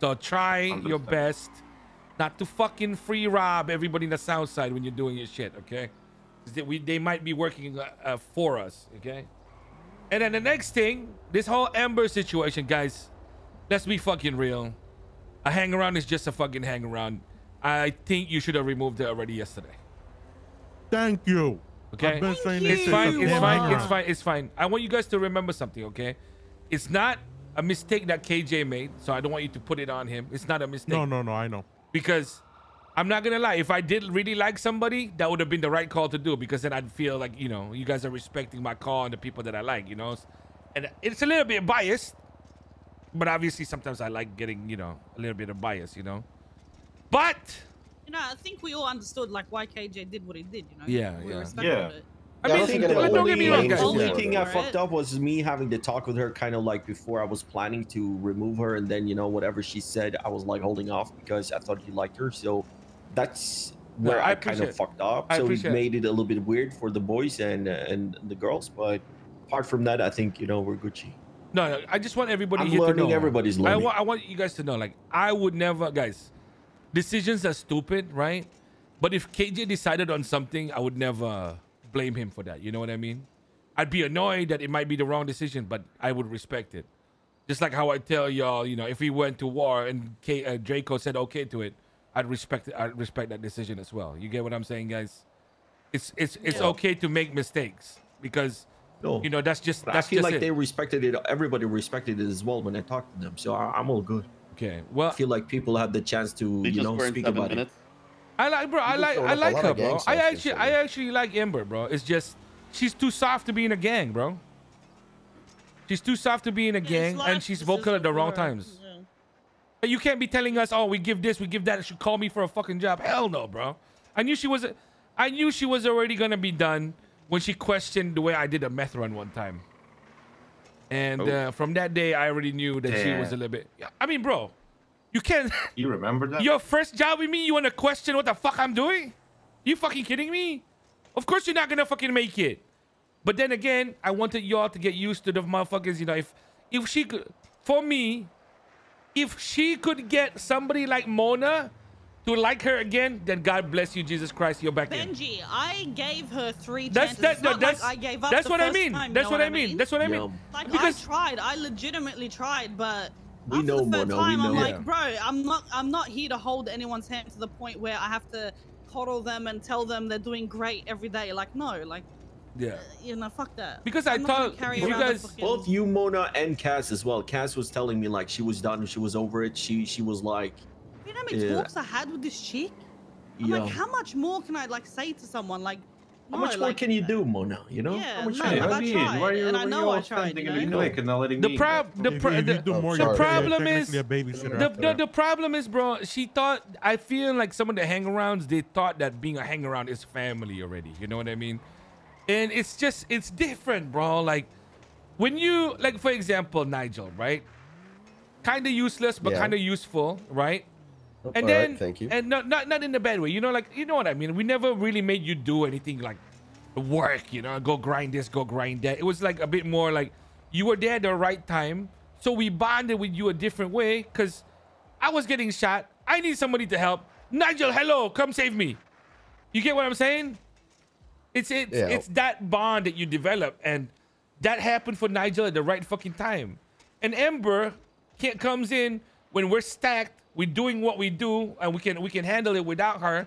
So try your best not to fucking free rob everybody in the south side when you're doing your shit, okay? They, we, they might be working uh, uh, for us, okay? And then the next thing, this whole Ember situation, guys, let's be fucking real. A hang around is just a fucking hang around. I think you should have removed it already yesterday. Thank you. Okay. I've been saying It's fine. It's fine. It's fine. It's fine. I want you guys to remember something, okay? It's not a mistake that KJ made, so I don't want you to put it on him. It's not a mistake. No, no, no. I know. Because I'm not gonna lie, if I did really like somebody, that would have been the right call to do because then I'd feel like you know you guys are respecting my call and the people that I like, you know. And it's a little bit biased, but obviously sometimes I like getting you know a little bit of bias, you know. But You know, I think we all understood like why KJ did what he did. You know. Yeah, we yeah. respected Yeah. it. I Yeah, mean, don't think the anyone don't get me wrong, only, the only Yeah. thing I For fucked up was me having to talk with her kind of like before I was planning to remove her, and then you know whatever she said, I was like holding off because I thought he liked her. So that's No, where I I, kind of fucked up. I so it made it a little bit weird for the boys and uh, and the girls. But apart from that, I think you know we're Gucci. No, no, I just want everybody I'm here to learning, know. everybody's I learning. want, I want you guys to know, like, I would never, guys. Decisions are stupid, right? But if KJ decided on something, I would never blame him for that. You know what I mean? I'd be annoyed that it might be the wrong decision, but I would respect it. Just like how I tell y'all, you know, if we went to war and K, uh, Draco said okay to it, I'd respect it. I'd respect that decision as well. You get what I'm saying, guys? It's it's it's Yeah. okay to make mistakes because No, you know that's just but I feel just like it. they respected it. Everybody respected it as well when I talked to them. So I, I'm all good. Okay. Well, I feel like people had the chance to you know speak seven about it. I like, bro. I like, I like her, bro. I actually, I actually like Ember, bro. It's just she's too soft to be in a gang, bro. She's too soft to be in a gang, life and she's vocal at the wrong times. yeah. You can't be telling us, oh, we give this, we give that. She call me for a fucking job. Hell no, bro. I knew she was, I knew she was already gonna be done when she questioned the way I did a meth run one time. And Oh. uh, from that day, I already knew that she was a little bit. I mean, bro, you can't. You remember that? Your first job with me, you wanna question what the fuck I'm doing? You fucking kidding me? Of course you're not gonna fucking make it. But then again, I wanted y'all to get used to the motherfuckers. You know, if if she could, for me, if she could get somebody like Mona to like her again, then God bless you, Jesus Christ, you're back in. Benji, I gave her three That's that, It's not that's like I gave up that's the what I first mean. time, you that's what I mean. That's what I mean. Yum. Like Because- I tried, I legitimately tried, but We after know, the third Mona, we time, I'm know. like, Yeah. bro, I'm not, I'm not here to hold anyone's hand to the point where I have to coddle them and tell them they're doing great every day. Like, no, like, Yeah. Uh, you know, fuck that. Because I I'm not gonna thought carry you guys- fucking- Both you, Mona, and Cass as well. Cass was telling me like she was done, she was over it. She she was like, You know how many Yeah. talks I had with this chick? I'm yeah. like, how much more can I like say to someone? Like, How no, much more like, can you uh, do, Mona? You know? Yeah, How much no, more? like, what I do you mean? tried, Why are you, and I why know you I all tried, standing you in know? the clique and not letting The me? prob the If, pro- you- if you the, do Oh, the sorry. you're problem is technically a babysitter. the, the, the problem is, bro. She thought I feel like some of the hangarounds they thought that being a hangaround is family already. You know what I mean? And it's just it's different, bro. Like when you like, for example, Nigel, right? Kind of useless, but Yeah. kind of useful, right? And then right, thank you. and not not not in a bad way. You know, like you know what I mean. We never really made you do anything like work. You know, go grind this, go grind that. It was like a bit more like you were there at the right time. So we bonded with you a different way because I was getting shot. I need somebody to help. Nigel, hello, come save me. You get what I'm saying? It's it's Yeah. it's that bond that you develop, and that happened for Nigel at the right fucking time. And Ember can't comes in when we're stacked. We're doing what we do, and we can we can handle it without her.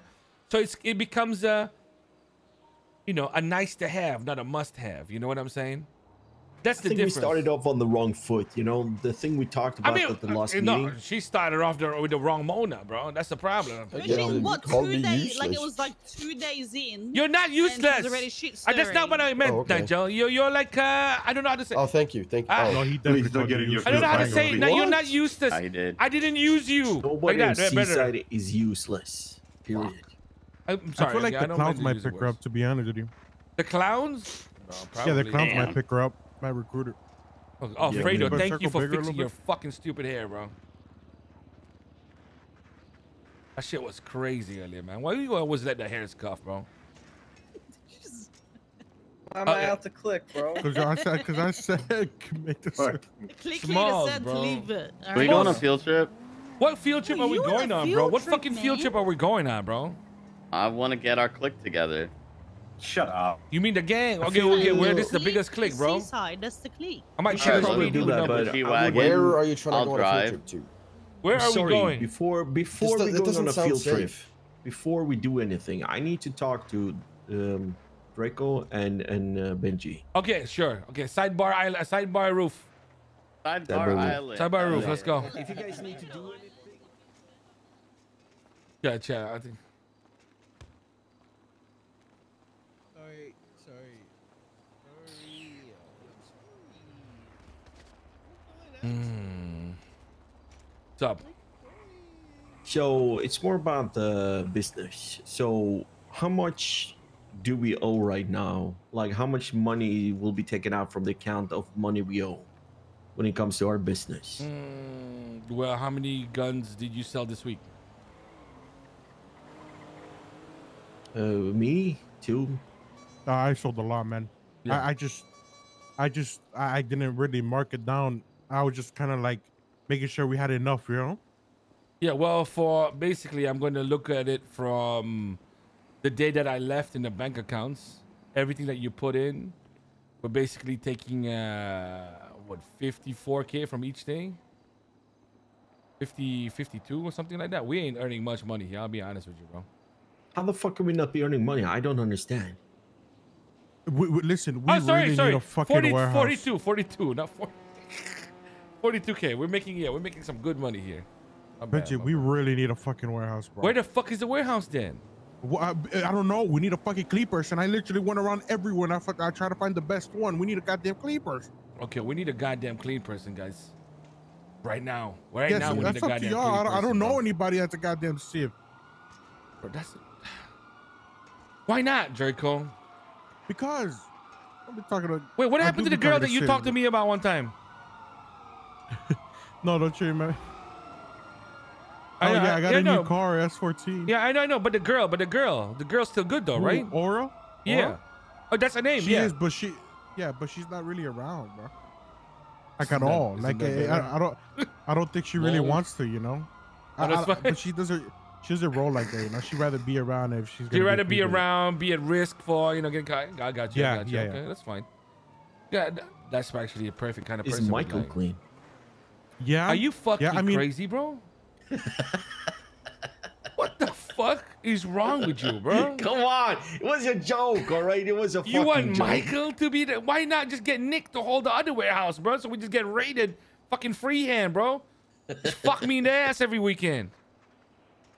So it's it becomes a you know a nice to have, not a must have. You know what I'm saying? That's I the think difference. we started off on the wrong foot. You know, the thing we talked I about mean, at the last uh, no, meeting. she started off the, with the wrong Mona, bro. That's the problem. Yeah, Imagine you what two days? Like it was like two days in. You're not and she was useless. already shit Uh, that's not what I meant, Oh, okay. Nigel. You're you're like uh, I don't know how to say. Oh, thank you, thank you. Ah. Oh, No, he Please definitely don't called get you in your. I don't know how to Fine, say it. No, you're not useless. I did. I didn't use you. like Nobody that. in Better. Seaside is useless. Period. I'm sorry. I feel like okay, the don't clowns mean to might pick her up. To be honest with you, The clowns? No, yeah, the probably. clowns Damn. might pick her up. Might recruit her. Oh, oh Yeah, Fredo, but thank you for fixing your fucking stupid hair, bro. That shit was crazy earlier, man. Why you always let the hair scuff, bro? Why am Oh, I out to click, bro? Because I said, because I said, make this. Fuck. Click Smalls, bro. to leave it. Are we going on a field trip? What field trip Wait, are we you on a going on, bro? field What trip, fucking field trip are we going on, bro? I want to get our clique together. Shut up. You mean the gang? Okay, feel okay, where this is the biggest click, bro. Seaside, that's the clique. I might We check probably do that, but I G-Wagon. wouldn't- where are you trying to go on a field trip to? Where are we going? before before we go on a field trip, before we do anything, I need to talk to um, Draco and and uh, Benji. Okay, sure. Okay, sidebar island, sidebar roof. Sidebar Sidebar Island. Sidebar roof. Let's go. If you guys need to do anything, Yeah, yeah. I think. Sorry. Hmm. What's up? so it's more about the business. So how much do we owe right now? Like how much money will be taken out from the account of money we owe when it comes to our business? Hmm, well, how many guns did you sell this week? Uh, me two. Uh, I sold a lot, man. Yeah. I, I just, I just, I, I didn't really mark it down. I was just kind of like making sure we had enough, you know. Yeah, well, for basically, I'm going to look at it from the day that I left in the bank accounts. Everything that you put in, we're basically taking uh, what 54k from each thing. 50, 52 or something like that. We ain't earning much money here. I'll be honest with you, bro. How the fuck can we not be earning money? I don't understand. We, we, listen, we oh, sorry, really sorry. need a fucking 40, warehouse. 42, 42, not 40. 42k. We're making yeah, we're making some good money here. My bad, Benji, we bad. really need a fucking warehouse, bro. Where the fuck is the warehouse then? Wh- I, I don't know. We need a fucking clean person. I literally went around everywhere and I, fuck- I try to find the best one. We need a goddamn clean person. Okay, we need a goddamn clean person, guys. Right now. Right yes, now, we need a up to goddamn y'all. clean I, don't- I don't know bro. anybody that's a goddamn sieve. Bro, that's. Why not, Draco? Because been talking to. Wait, what I happened to the girl that you talked to me about one time? No, don't you, man. Oh know, oh, yeah, I got yeah, a new no. car, S14. Yeah, I know, I know, but the girl, but the girl, the girl's still good though, Who, right? Aura? Yeah. Aura? Oh, that's her name. She yeah. is, but she, yeah, but she's not really around, bro. Like at that- all. Like that eh, I. I, I don't, I don't think she really Lol. wants to, you know. I, Oh, I- but she doesn't. She doesn't roll like that, you know. She'd rather be around if she's. You'd rather get be around, be at risk for, you know, getting caught. I got you. I Yeah, got you. yeah, okay, yeah. that's fine. Yeah, that's actually a perfect kind of Is person. we'd Michael like. clean? Yeah. Are you fucking I mean- crazy, bro? what the fuck is wrong with you, bro? Come on, it was a joke, all right? It was a You want joke. Michael to be the? Why not just get Nick to hold the other warehouse, bro? So we just get raided, fucking freehand, bro. Just fuck me in the ass every weekend.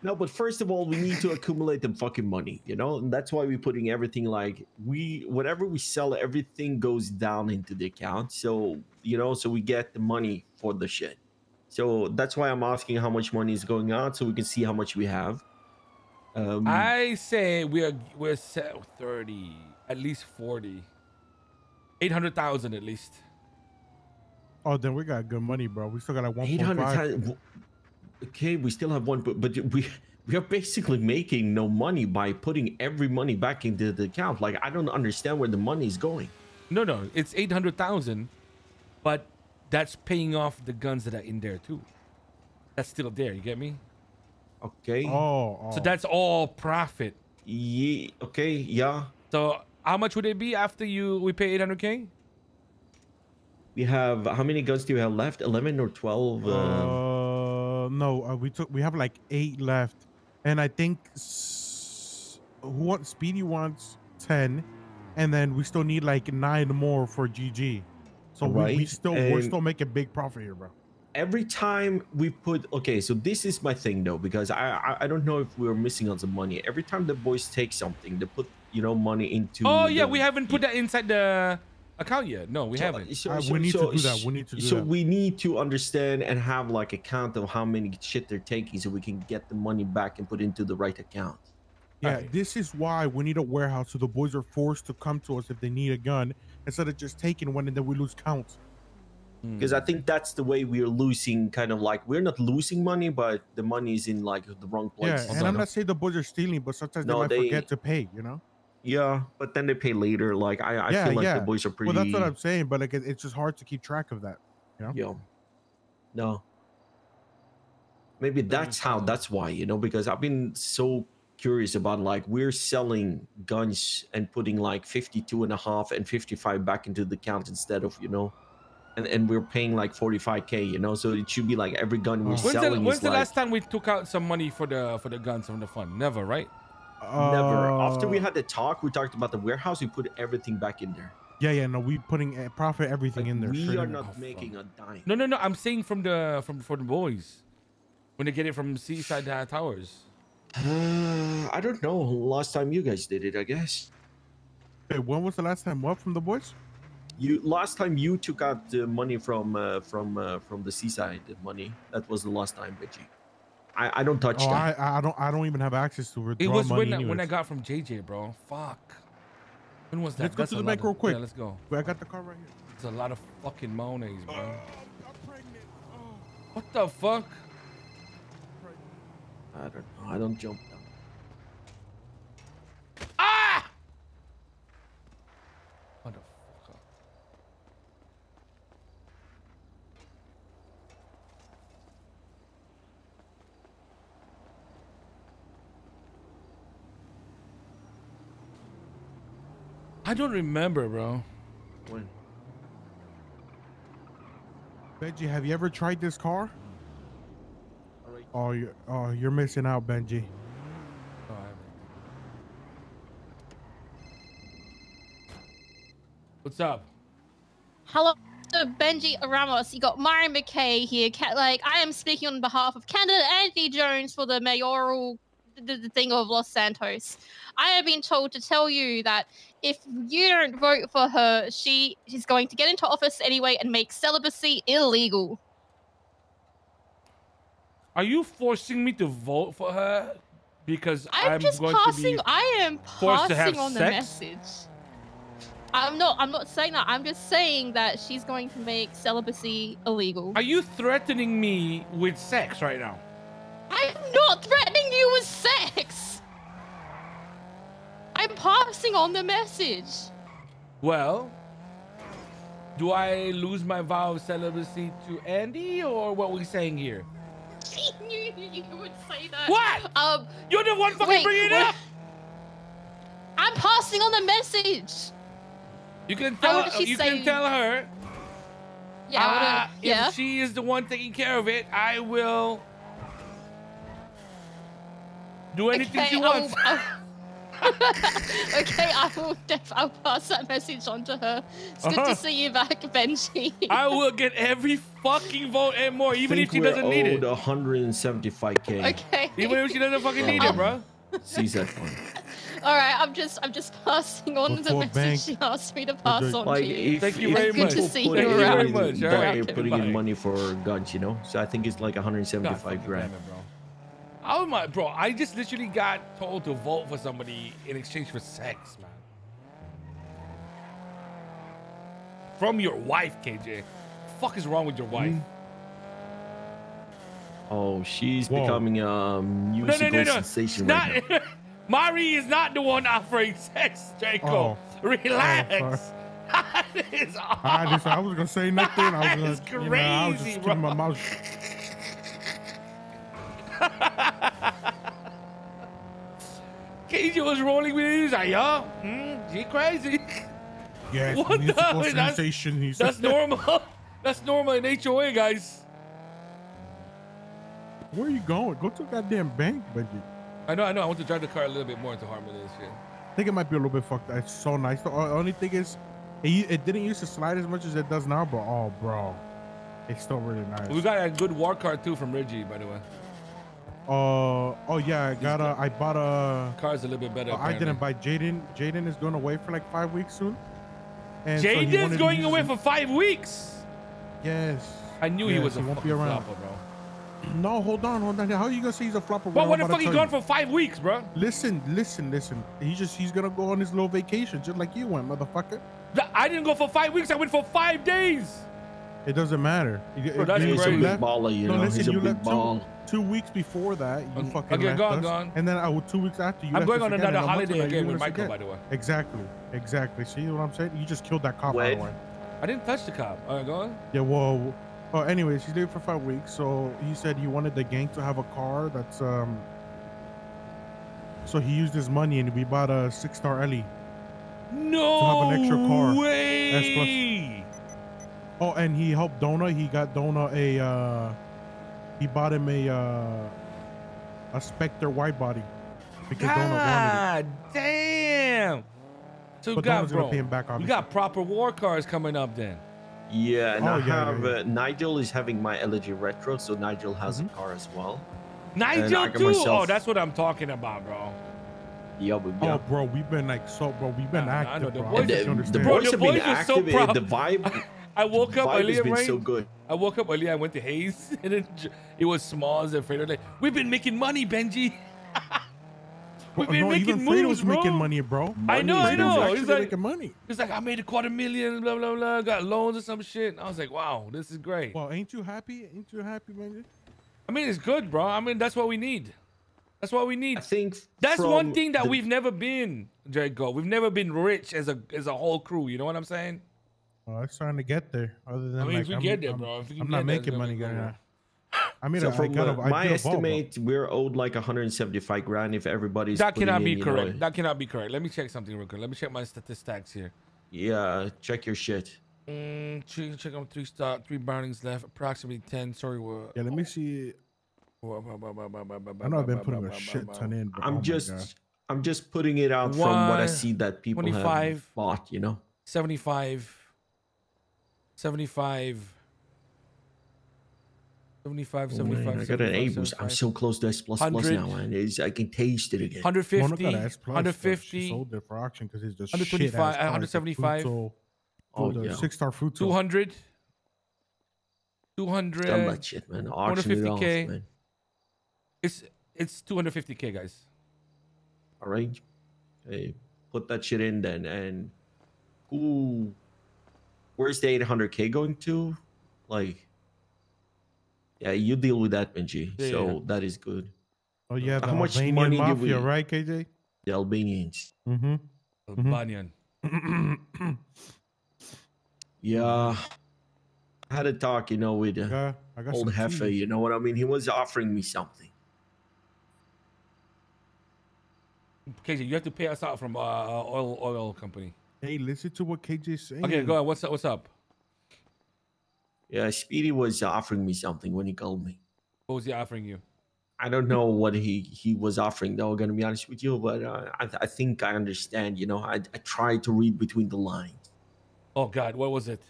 No, but first of all, we need to accumulate the fucking money, you know? And that's why we're putting everything like we whatever we sell, everything goes down into the account. So, you know, so we get the money for the shit. So that's why I'm asking how much money is going out so we can see how much we have. Um, I say we are we're set 30, at least 40. 800,000 at least. Oh, then we got good money, bro. We still got like 1.5. Okay, we still have one, but but we we are basically making no money by putting every money back into the account. Like I don't understand where the money is going. No, no, it's eight hundred thousand, but that's paying off the guns that are in there too. That's still there. You get me? Okay. Oh, oh. So that's all profit. Yeah. Okay. Yeah. So how much would it be after you we pay eight hundred k? We have how many guns do you have left? Eleven or twelve? um, Uh, no, uh, we took we have like eight left, and I think who wants Speedy wants ten, and then we still need like nine more for GG. So we, we Alright, still we're and- still making big profit here, bro. every time we put okay so this is my thing though because I, I i don't know if we're missing on some money every time the boys take something they put you know money into Oh yeah, the- we haven't put that inside the account yet. No, we So- haven't. so- Uh, so- we need so- to do that. We need to do so that. we need to understand and have like a count of how many shit they're taking so we can get the money back and put into the right account Yeah, Alright. this is why we need a warehouse so the boys are forced to come to us if they need a gun instead of just taking one and then we lose count. because i think that's the way we're losing kind of like we're not losing money but the money is in like the wrong place. Yeah, place and I'm not saying the boys are stealing, but sometimes No, they might they- forget to pay. You know. Yeah but then they pay later like i, I Yeah, feel like yeah. the boys are pretty Well, that's what I'm saying, but like it- it's just hard to keep track of that. Yeah. No. Maybe that's how. That's why you know because I've been so curious about like we're selling guns and putting like 52 and a half and 55 back into the account instead of you know and, and we're paying like 45k you know so it should be like every gun we're When's When's the, selling when's is the like last time we took out some money for the for the guns from the fund? Never, right? Never after we Uh, had the talk we talked about the warehouse we put everything back in there Yeah, yeah, no, we putting uh, profit everything Like, in there. we are not Oh, making a dime No, no, no. I'm saying from the from for the boys when they get it from Seaside uh, Towers. uh, i don't know last time you guys did it i guess Hey, when was the last time? What from the boys? You last time you took out the money from uh, from uh, from the seaside the money. That was the last time, Benji. I, I don't touch Oh, that. I, I don't, I don't even have access to withdraw It was money. when I, when I got from JJ, bro. Fuck. When was that? Let's go That's to the lot bank real quick. Yeah, let's go. Wait, I got the car right here. It's a lot of fucking mayonnaise, bro. Oh, I'm pregnant. Oh. What the fuck? I don't know. I don't jump down. Ah! Motherfucker. I don't remember, bro. When? Benji, have you ever tried this car? Oh, you're, oh, you're missing out, Benji. Oh, I. What's up? Hello, Benji Ramos. You got Myron McKay here. Like, I am speaking on behalf of candidate Anthony Jones for the mayoral the, the thing of Los Santos. I have been told to tell you that if you don't vote for her, she is going to get into office anyway and make celibacy illegal. Are you forcing me to vote for her? Because I'm, I'm, just going passing. to be. I am forced to have passing on the sex? message. I'm not. I'm not saying that. I'm just saying that she's going to make celibacy illegal. Are you threatening me with sex right now? I'm not threatening you with sex. I'm passing on the message. Well, do I lose my vow of celibacy to Andy, or what we saying here? you, you would say that. What? Um, You're the one fucking Wait, bringing it up. I'm passing on the message. You can tell. she You say- can tell her. Yeah. Uh, would've- yeah. If she is the one taking care of it, I will Do anything Okay, she I wants. will- I- okay, I will def- I'll pass that message on to her. It's good Uh-huh. to see you back, Benji. I will get every fucking vote and more, even if think she we're doesn't need it. owed 175k. okay. Even if she doesn't fucking need it, bro. Sees that one. All right, I'm just I'm just passing on Go the message bank. she asked me to pass on Like to you. if, Thank you if very Good much. to see you around. Thank you very much, they're putting in money for guns, you know. So I think it's like God 175 fucking grand. damn it, bro. Oh my, bro! I just literally got told to vote for somebody in exchange for sex, man. From your wife, KJ. Fuck is wrong with your wife? Mm-hmm. Oh, she's Whoa. becoming a No, musical no, no, no. sensation Not, right now. Mari is not the one offering sex, Draco. Oh. Relax. Oh, that is I just I was gonna say nothing. I was That gonna, is you know, I was crazy, just keeping my bro. mouth. KJ was rolling with it. He's like, yo, mm, she crazy. Yeah, What the- that's-. He. That's normal. That's normal in HOA, guys. Where are you going? Go to a goddamn bank, Benji. I know, I know. I want to drive the car a little bit more into Harmony and shit. I think it might be a little bit fucked. It's so nice. The only thing is, it, it didn't used to slide as much as it does now, but oh, bro, it's still really nice. We got a good war card too from Reggie, by the way. Uh oh yeah, I got a. I bought a. Car's a little bit better. Uh, I didn't buy Jaden. Jaden is going away for like five weeks soon. And so he wanted Jaden's to going away for five weeks. Yes. I knew he Yes, was a he won't be around. flopper, bro. No, hold on, hold on. How are you gonna say he's a flopper? But when what the fuck he gone for five weeks, bro? Listen, listen, listen. He's just he's gonna go on his little vacation, just like you went, motherfucker. I didn't go for five weeks. I went for five days. It doesn't matter. You- Bro, that's you- He's a big baller, you no, know. listen, He's a you big left two, weeks before that. You Okay, fucking okay, left gone, us, gone. and then uh, two weeks after you I'm left going us on again, another and a month holiday again you with Michael, again. by the way. Exactly, exactly. See what I'm saying? You just killed that cop, by the When? way. I didn't touch the cop. All right, go on. Yeah, well, oh, anyways, he's there for five weeks. So he said he wanted the gang to have a car that's um. So he used his money and we bought a six star Ellie. No to have an extra car. way. Oh, and he helped Dona. He got Dona a. uh He bought him a uh a Spectre wide body because God damn. So it. we But got, bro, pay him back. we Obviously. got proper war cars coming up then. Yeah, and Oh, I yeah, yeah, have yeah. Uh, Nigel is having my LG Retro, so Nigel has Mhm. a car as well. Nigel too. myself- Oh, that's what I'm talking about, bro. Yeah, but yeah. Oh, bro, we've been like so, bro. We've been Nah, nah, I active. know the bro. boys I And just the, the understand. Bro, boys the have been boys were so active. the vibe, I woke up vibe earlier, has been right? so good. I woke up earlier. I went to Hayes, and it, it was Smalls and Fredo. Like, we've been making money, Benji. We've Bro, been no, making even moves, Fredo's bro. making money, bro. I know, Money I know. He's like, making money. he's like, I made a quarter million, blah blah blah. Got loans or some shit. I was like, wow, this is great. Well, ain't you happy? Ain't you happy, Benji? I mean, it's good, bro. I mean, that's what we need. That's what we need. I think That's one thing that the- we've never been, Jacob. We've never been rich as a as a whole crew. You know what I'm saying? Well, I'm trying to get there. Other than I mean, like, if we I'm, get there, I'm, bro. If we I'm can not get there, it's making money be getting cool. there. I mean, So I, I got a, I my did a ball, estimate, we're owed like 175 grand if everybody's. That putting cannot in, be know, correct. That cannot be correct. Let me check something real quick. Let me check my statistics here. yeah, check your shit. Mm, check, check on three star, three burnings left, approximately ten. Sorry, what? Yeah, let me see. I I know I've been putting a shit ton in, but oh I'm my just, I'm just putting it out from what I see that people 25. have bought. You know. 75, 75, 75, Oh, 75, man, I got an 75, A boost. I'm so close to S plus plus 100. now, man. It's, I can taste it again. 150, One got a S plus, 150, She sold it for auction because it's just 125, shit ass uh, cars, the 175. Fruto- Oh, the yeah. six star fruit. 200, Sell 200. that shit, man. Auction it off, 150K. man. It's it's 250k, guys. All right. Hey, put that shit in then. And who? Where's the 800k going to? Like, yeah, you deal with that, Benji. Yeah, so yeah. that is good. Oh yeah, How much Albanian money did mafia, we- right, KJ? The Albanians. Mm-hmm. Banyan. Yeah. I had a talk, you know, with uh, Yeah, I got old some Hefe. tea. You know what I mean? He was offering me something. KJ, you have to pay us out from uh, oil oil company. Hey, listen to what KJ's saying. Okay, go ahead. What's up? What's up? Yeah, Speedy was offering me something when he called me. What was he offering you? I don't know what he he was offering though. Gonna be honest with you, but uh, I I think I understand. You know, I I tried to read between the lines. Oh God, what was it?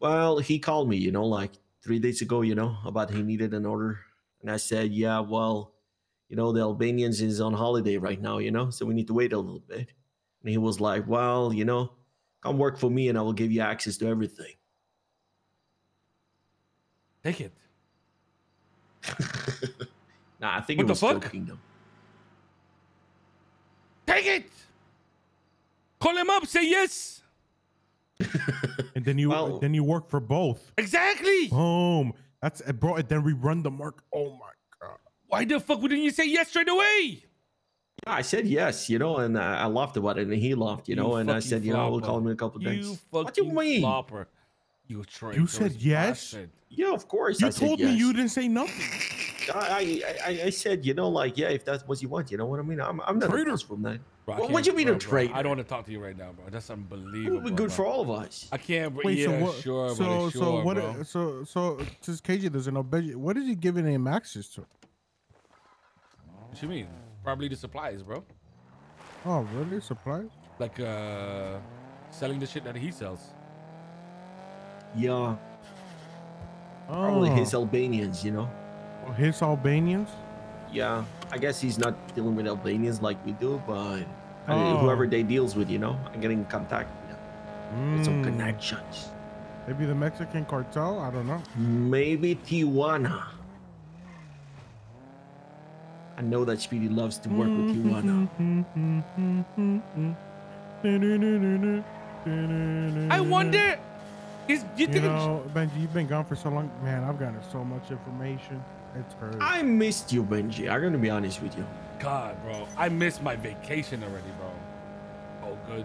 Well, he called me, you know, like three days ago, you know, about he needed an order, and I said, yeah, well, you know, the Albanians is on holiday right now, you know, so we need to wait a little bit. And he was like, well, you know, come work for me, and I will give you access to everything. Take it. nah, I think What it the was fuck? joking though. Take it. Call him up. Say yes. And then you Well- then you work for both. Exactly. Boom. That's bro. And then we run the mark. Oh my god. Why the fuck wouldn't you say yes straight away? Yeah, I said yes, you know, and I, I laughed about it, and he laughed, you know, and I fucking said, you know, we'll call him in a couple You days. fucking What do you mean? flopper. You. You said yes? bastard. Yeah, of course. You I said told me you didn't say nothing. I, I, I, I said, you know, like, yeah, if that's what you want, you know what I mean? I'm, I'm not Traitor. opposed from that. Bro, I What- can't- you mean a bro, bro, traitor? I don't want to talk to you right now, bro. That's unbelievable. It would be good bro. for all of us. I can't. Wait, yeah, so what? sure, so buddy, so sure, what? bro. So so since KJ doesn't know, Benji, what is he giving him access to? What do you mean? Probably the supplies, bro. Oh, really? Supplies? Like uh, selling the shit that he sells. Yeah, probably Oh, his Albanians, you know? his Albanians. Yeah, I guess he's not dealing with Albanians like we do, but I mean, Oh. whoever they deals with, you know, I'm getting in contact with them. With some Mm, connections. Maybe the Mexican cartel. I don't know. Maybe Tijuana. I know that Speedy loves to work with Tijuana. I wonder. Is you You think? know, Benji, you've been gone for so long. Man, I've gotten so much information. It's hurt. I missed you, Benji. I'm gonna be honest with you. God, bro, I missed my vacation already, bro. Oh, good.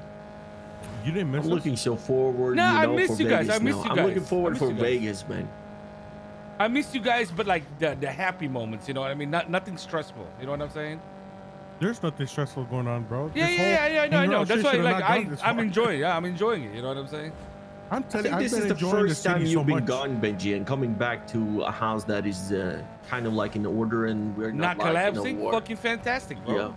You didn't miss I'm us? looking so forward. Nah, you I know, missed for you guys. I Vegas missed now. you guys. I'm looking forward for. Vegas, man. I missed you guys, but like the the happy moments, you know what I mean? Not nothing stressful. You know what I'm saying? There's nothing stressful going on, bro. Yeah, This yeah, yeah, whole yeah, I know, I know. That's why, like, I I'm far. enjoying. Yeah, I'm enjoying it. You know what I'm saying? I'm telling you, I've this is the first the time you've so been much. gone, Benji, and coming back to a house that is uh, kind of like in order and we're Not, not, like in a collapsing. war. Fucking fantastic, bro. Yeah.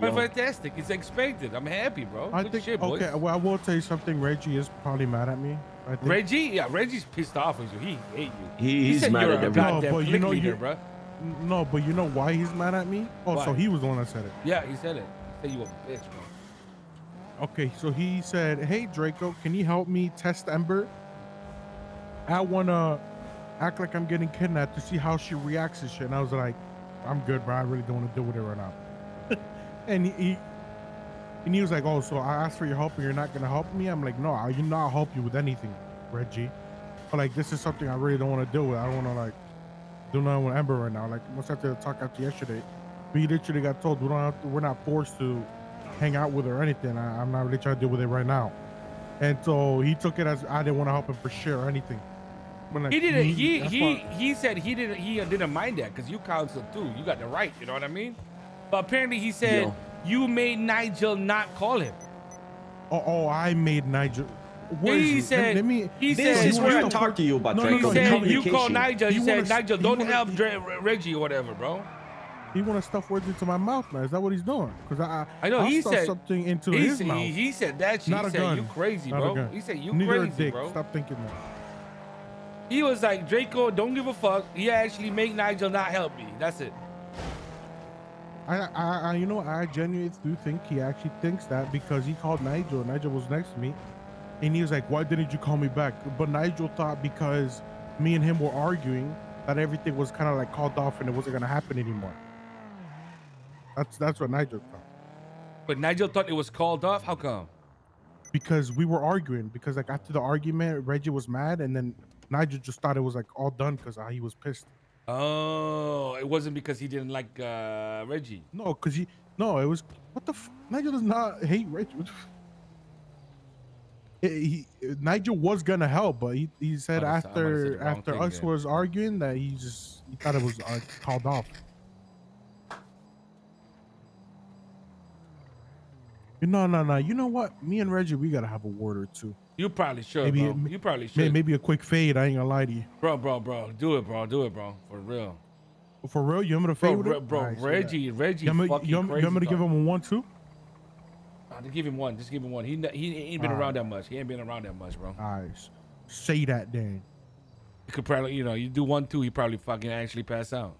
Fucking Yeah. fantastic. It's expected. I'm happy, bro. I Good think shit, boys. okay. Well, I will tell you something. Reggie is probably mad at me. I think. Reggie, yeah, Reggie's pissed off with you. He hate you. He, he's said mad at a everyone. No, but you know leader, you- bro. No, but you know why he's mad at me? Oh, so he was the one that said it. Yeah, he said it. He said you a bitch, bro. Okay, so he said, "Hey Draco, can you help me test Ember? I wanna act like I'm getting kidnapped to see how she reacts and shit." And I was like, "I'm good, bro. I really don't want to deal with it right now." And he, he and he was like, "Oh, so I asked for your help and you're not gonna help me?" I'm like, "No, I you not help you with anything, Reggie. But like, this is something I really don't want to deal with. I don't want to like do nothing with Ember right now. Like, must have to talk after yesterday. We literally got told we don't have to, we're not forced to hang out with her or anything. I, I'm not really trying to deal with it right now. And so he took it as I didn't want to help him for sure or anything. Like, He didn't. mm, He he he said he didn't. He didn't mind that because you counseled too. You got the right. You know what I mean? But apparently he said Yo. you made Nigel not call him. Oh, oh, I made Nigel. Where He is Let- said- Let, me. he This said- is you where I wanna talked to you about No, no, He no, he- said you call. Nigel. He He said wanna- Nigel, don't wanna- help Dre, Reggie or whatever, bro. He want to stuff words into my mouth now. Is that what he's doing? Because I, I know, I'll he stuff said- something into He, his said- mouth. he, he said that shit. Not he a said gun. you crazy, Not bro. He said you Neither crazy, dick. bro. Stop thinking that. He was like Draco, don't give a fuck. He actually make Nigel not help me. That's it. I, I, I, you know, I genuinely do think he actually thinks that because he called Nigel. Nigel was next to me, and he was like, "Why didn't you call me back?" But Nigel thought because me and him were arguing that everything was kind of like called off and it wasn't gonna happen anymore. That's that's what Nigel thought But Nigel thought it was called off. How come? because we were arguing. Because like after the argument, Reggie was mad, and then Nigel just thought it was like all done because uh, he was pissed. Oh, it wasn't because he didn't like uh, Reggie. No, because he no, it was what the f- Nigel does not hate Reggie. What the f- Eh, he, Nigel was gonna help, but he, he said Might said- I might after after us was arguing that he just he thought it was uh, called off. No, no, no. You know what? Me and Reggie, we gotta have a word or two. You probably should, Maybe bro. it- you probably should, Maybe a quick fade. I ain't gonna lie to you. bro, bro, bro. Do it, bro. Do it, bro. For real, For real, you want me to fade with Re- bro Alright, say that. Reggie, Reggie, You want me, fucking you want, you crazy. want me to give him a one two? Nah, to give him one. Just give him one. He n- he ain't been Alright. around that much. He ain't been around that much, bro. All right, say that then. You could probably, you know, you do one two, he probably fucking actually pass out.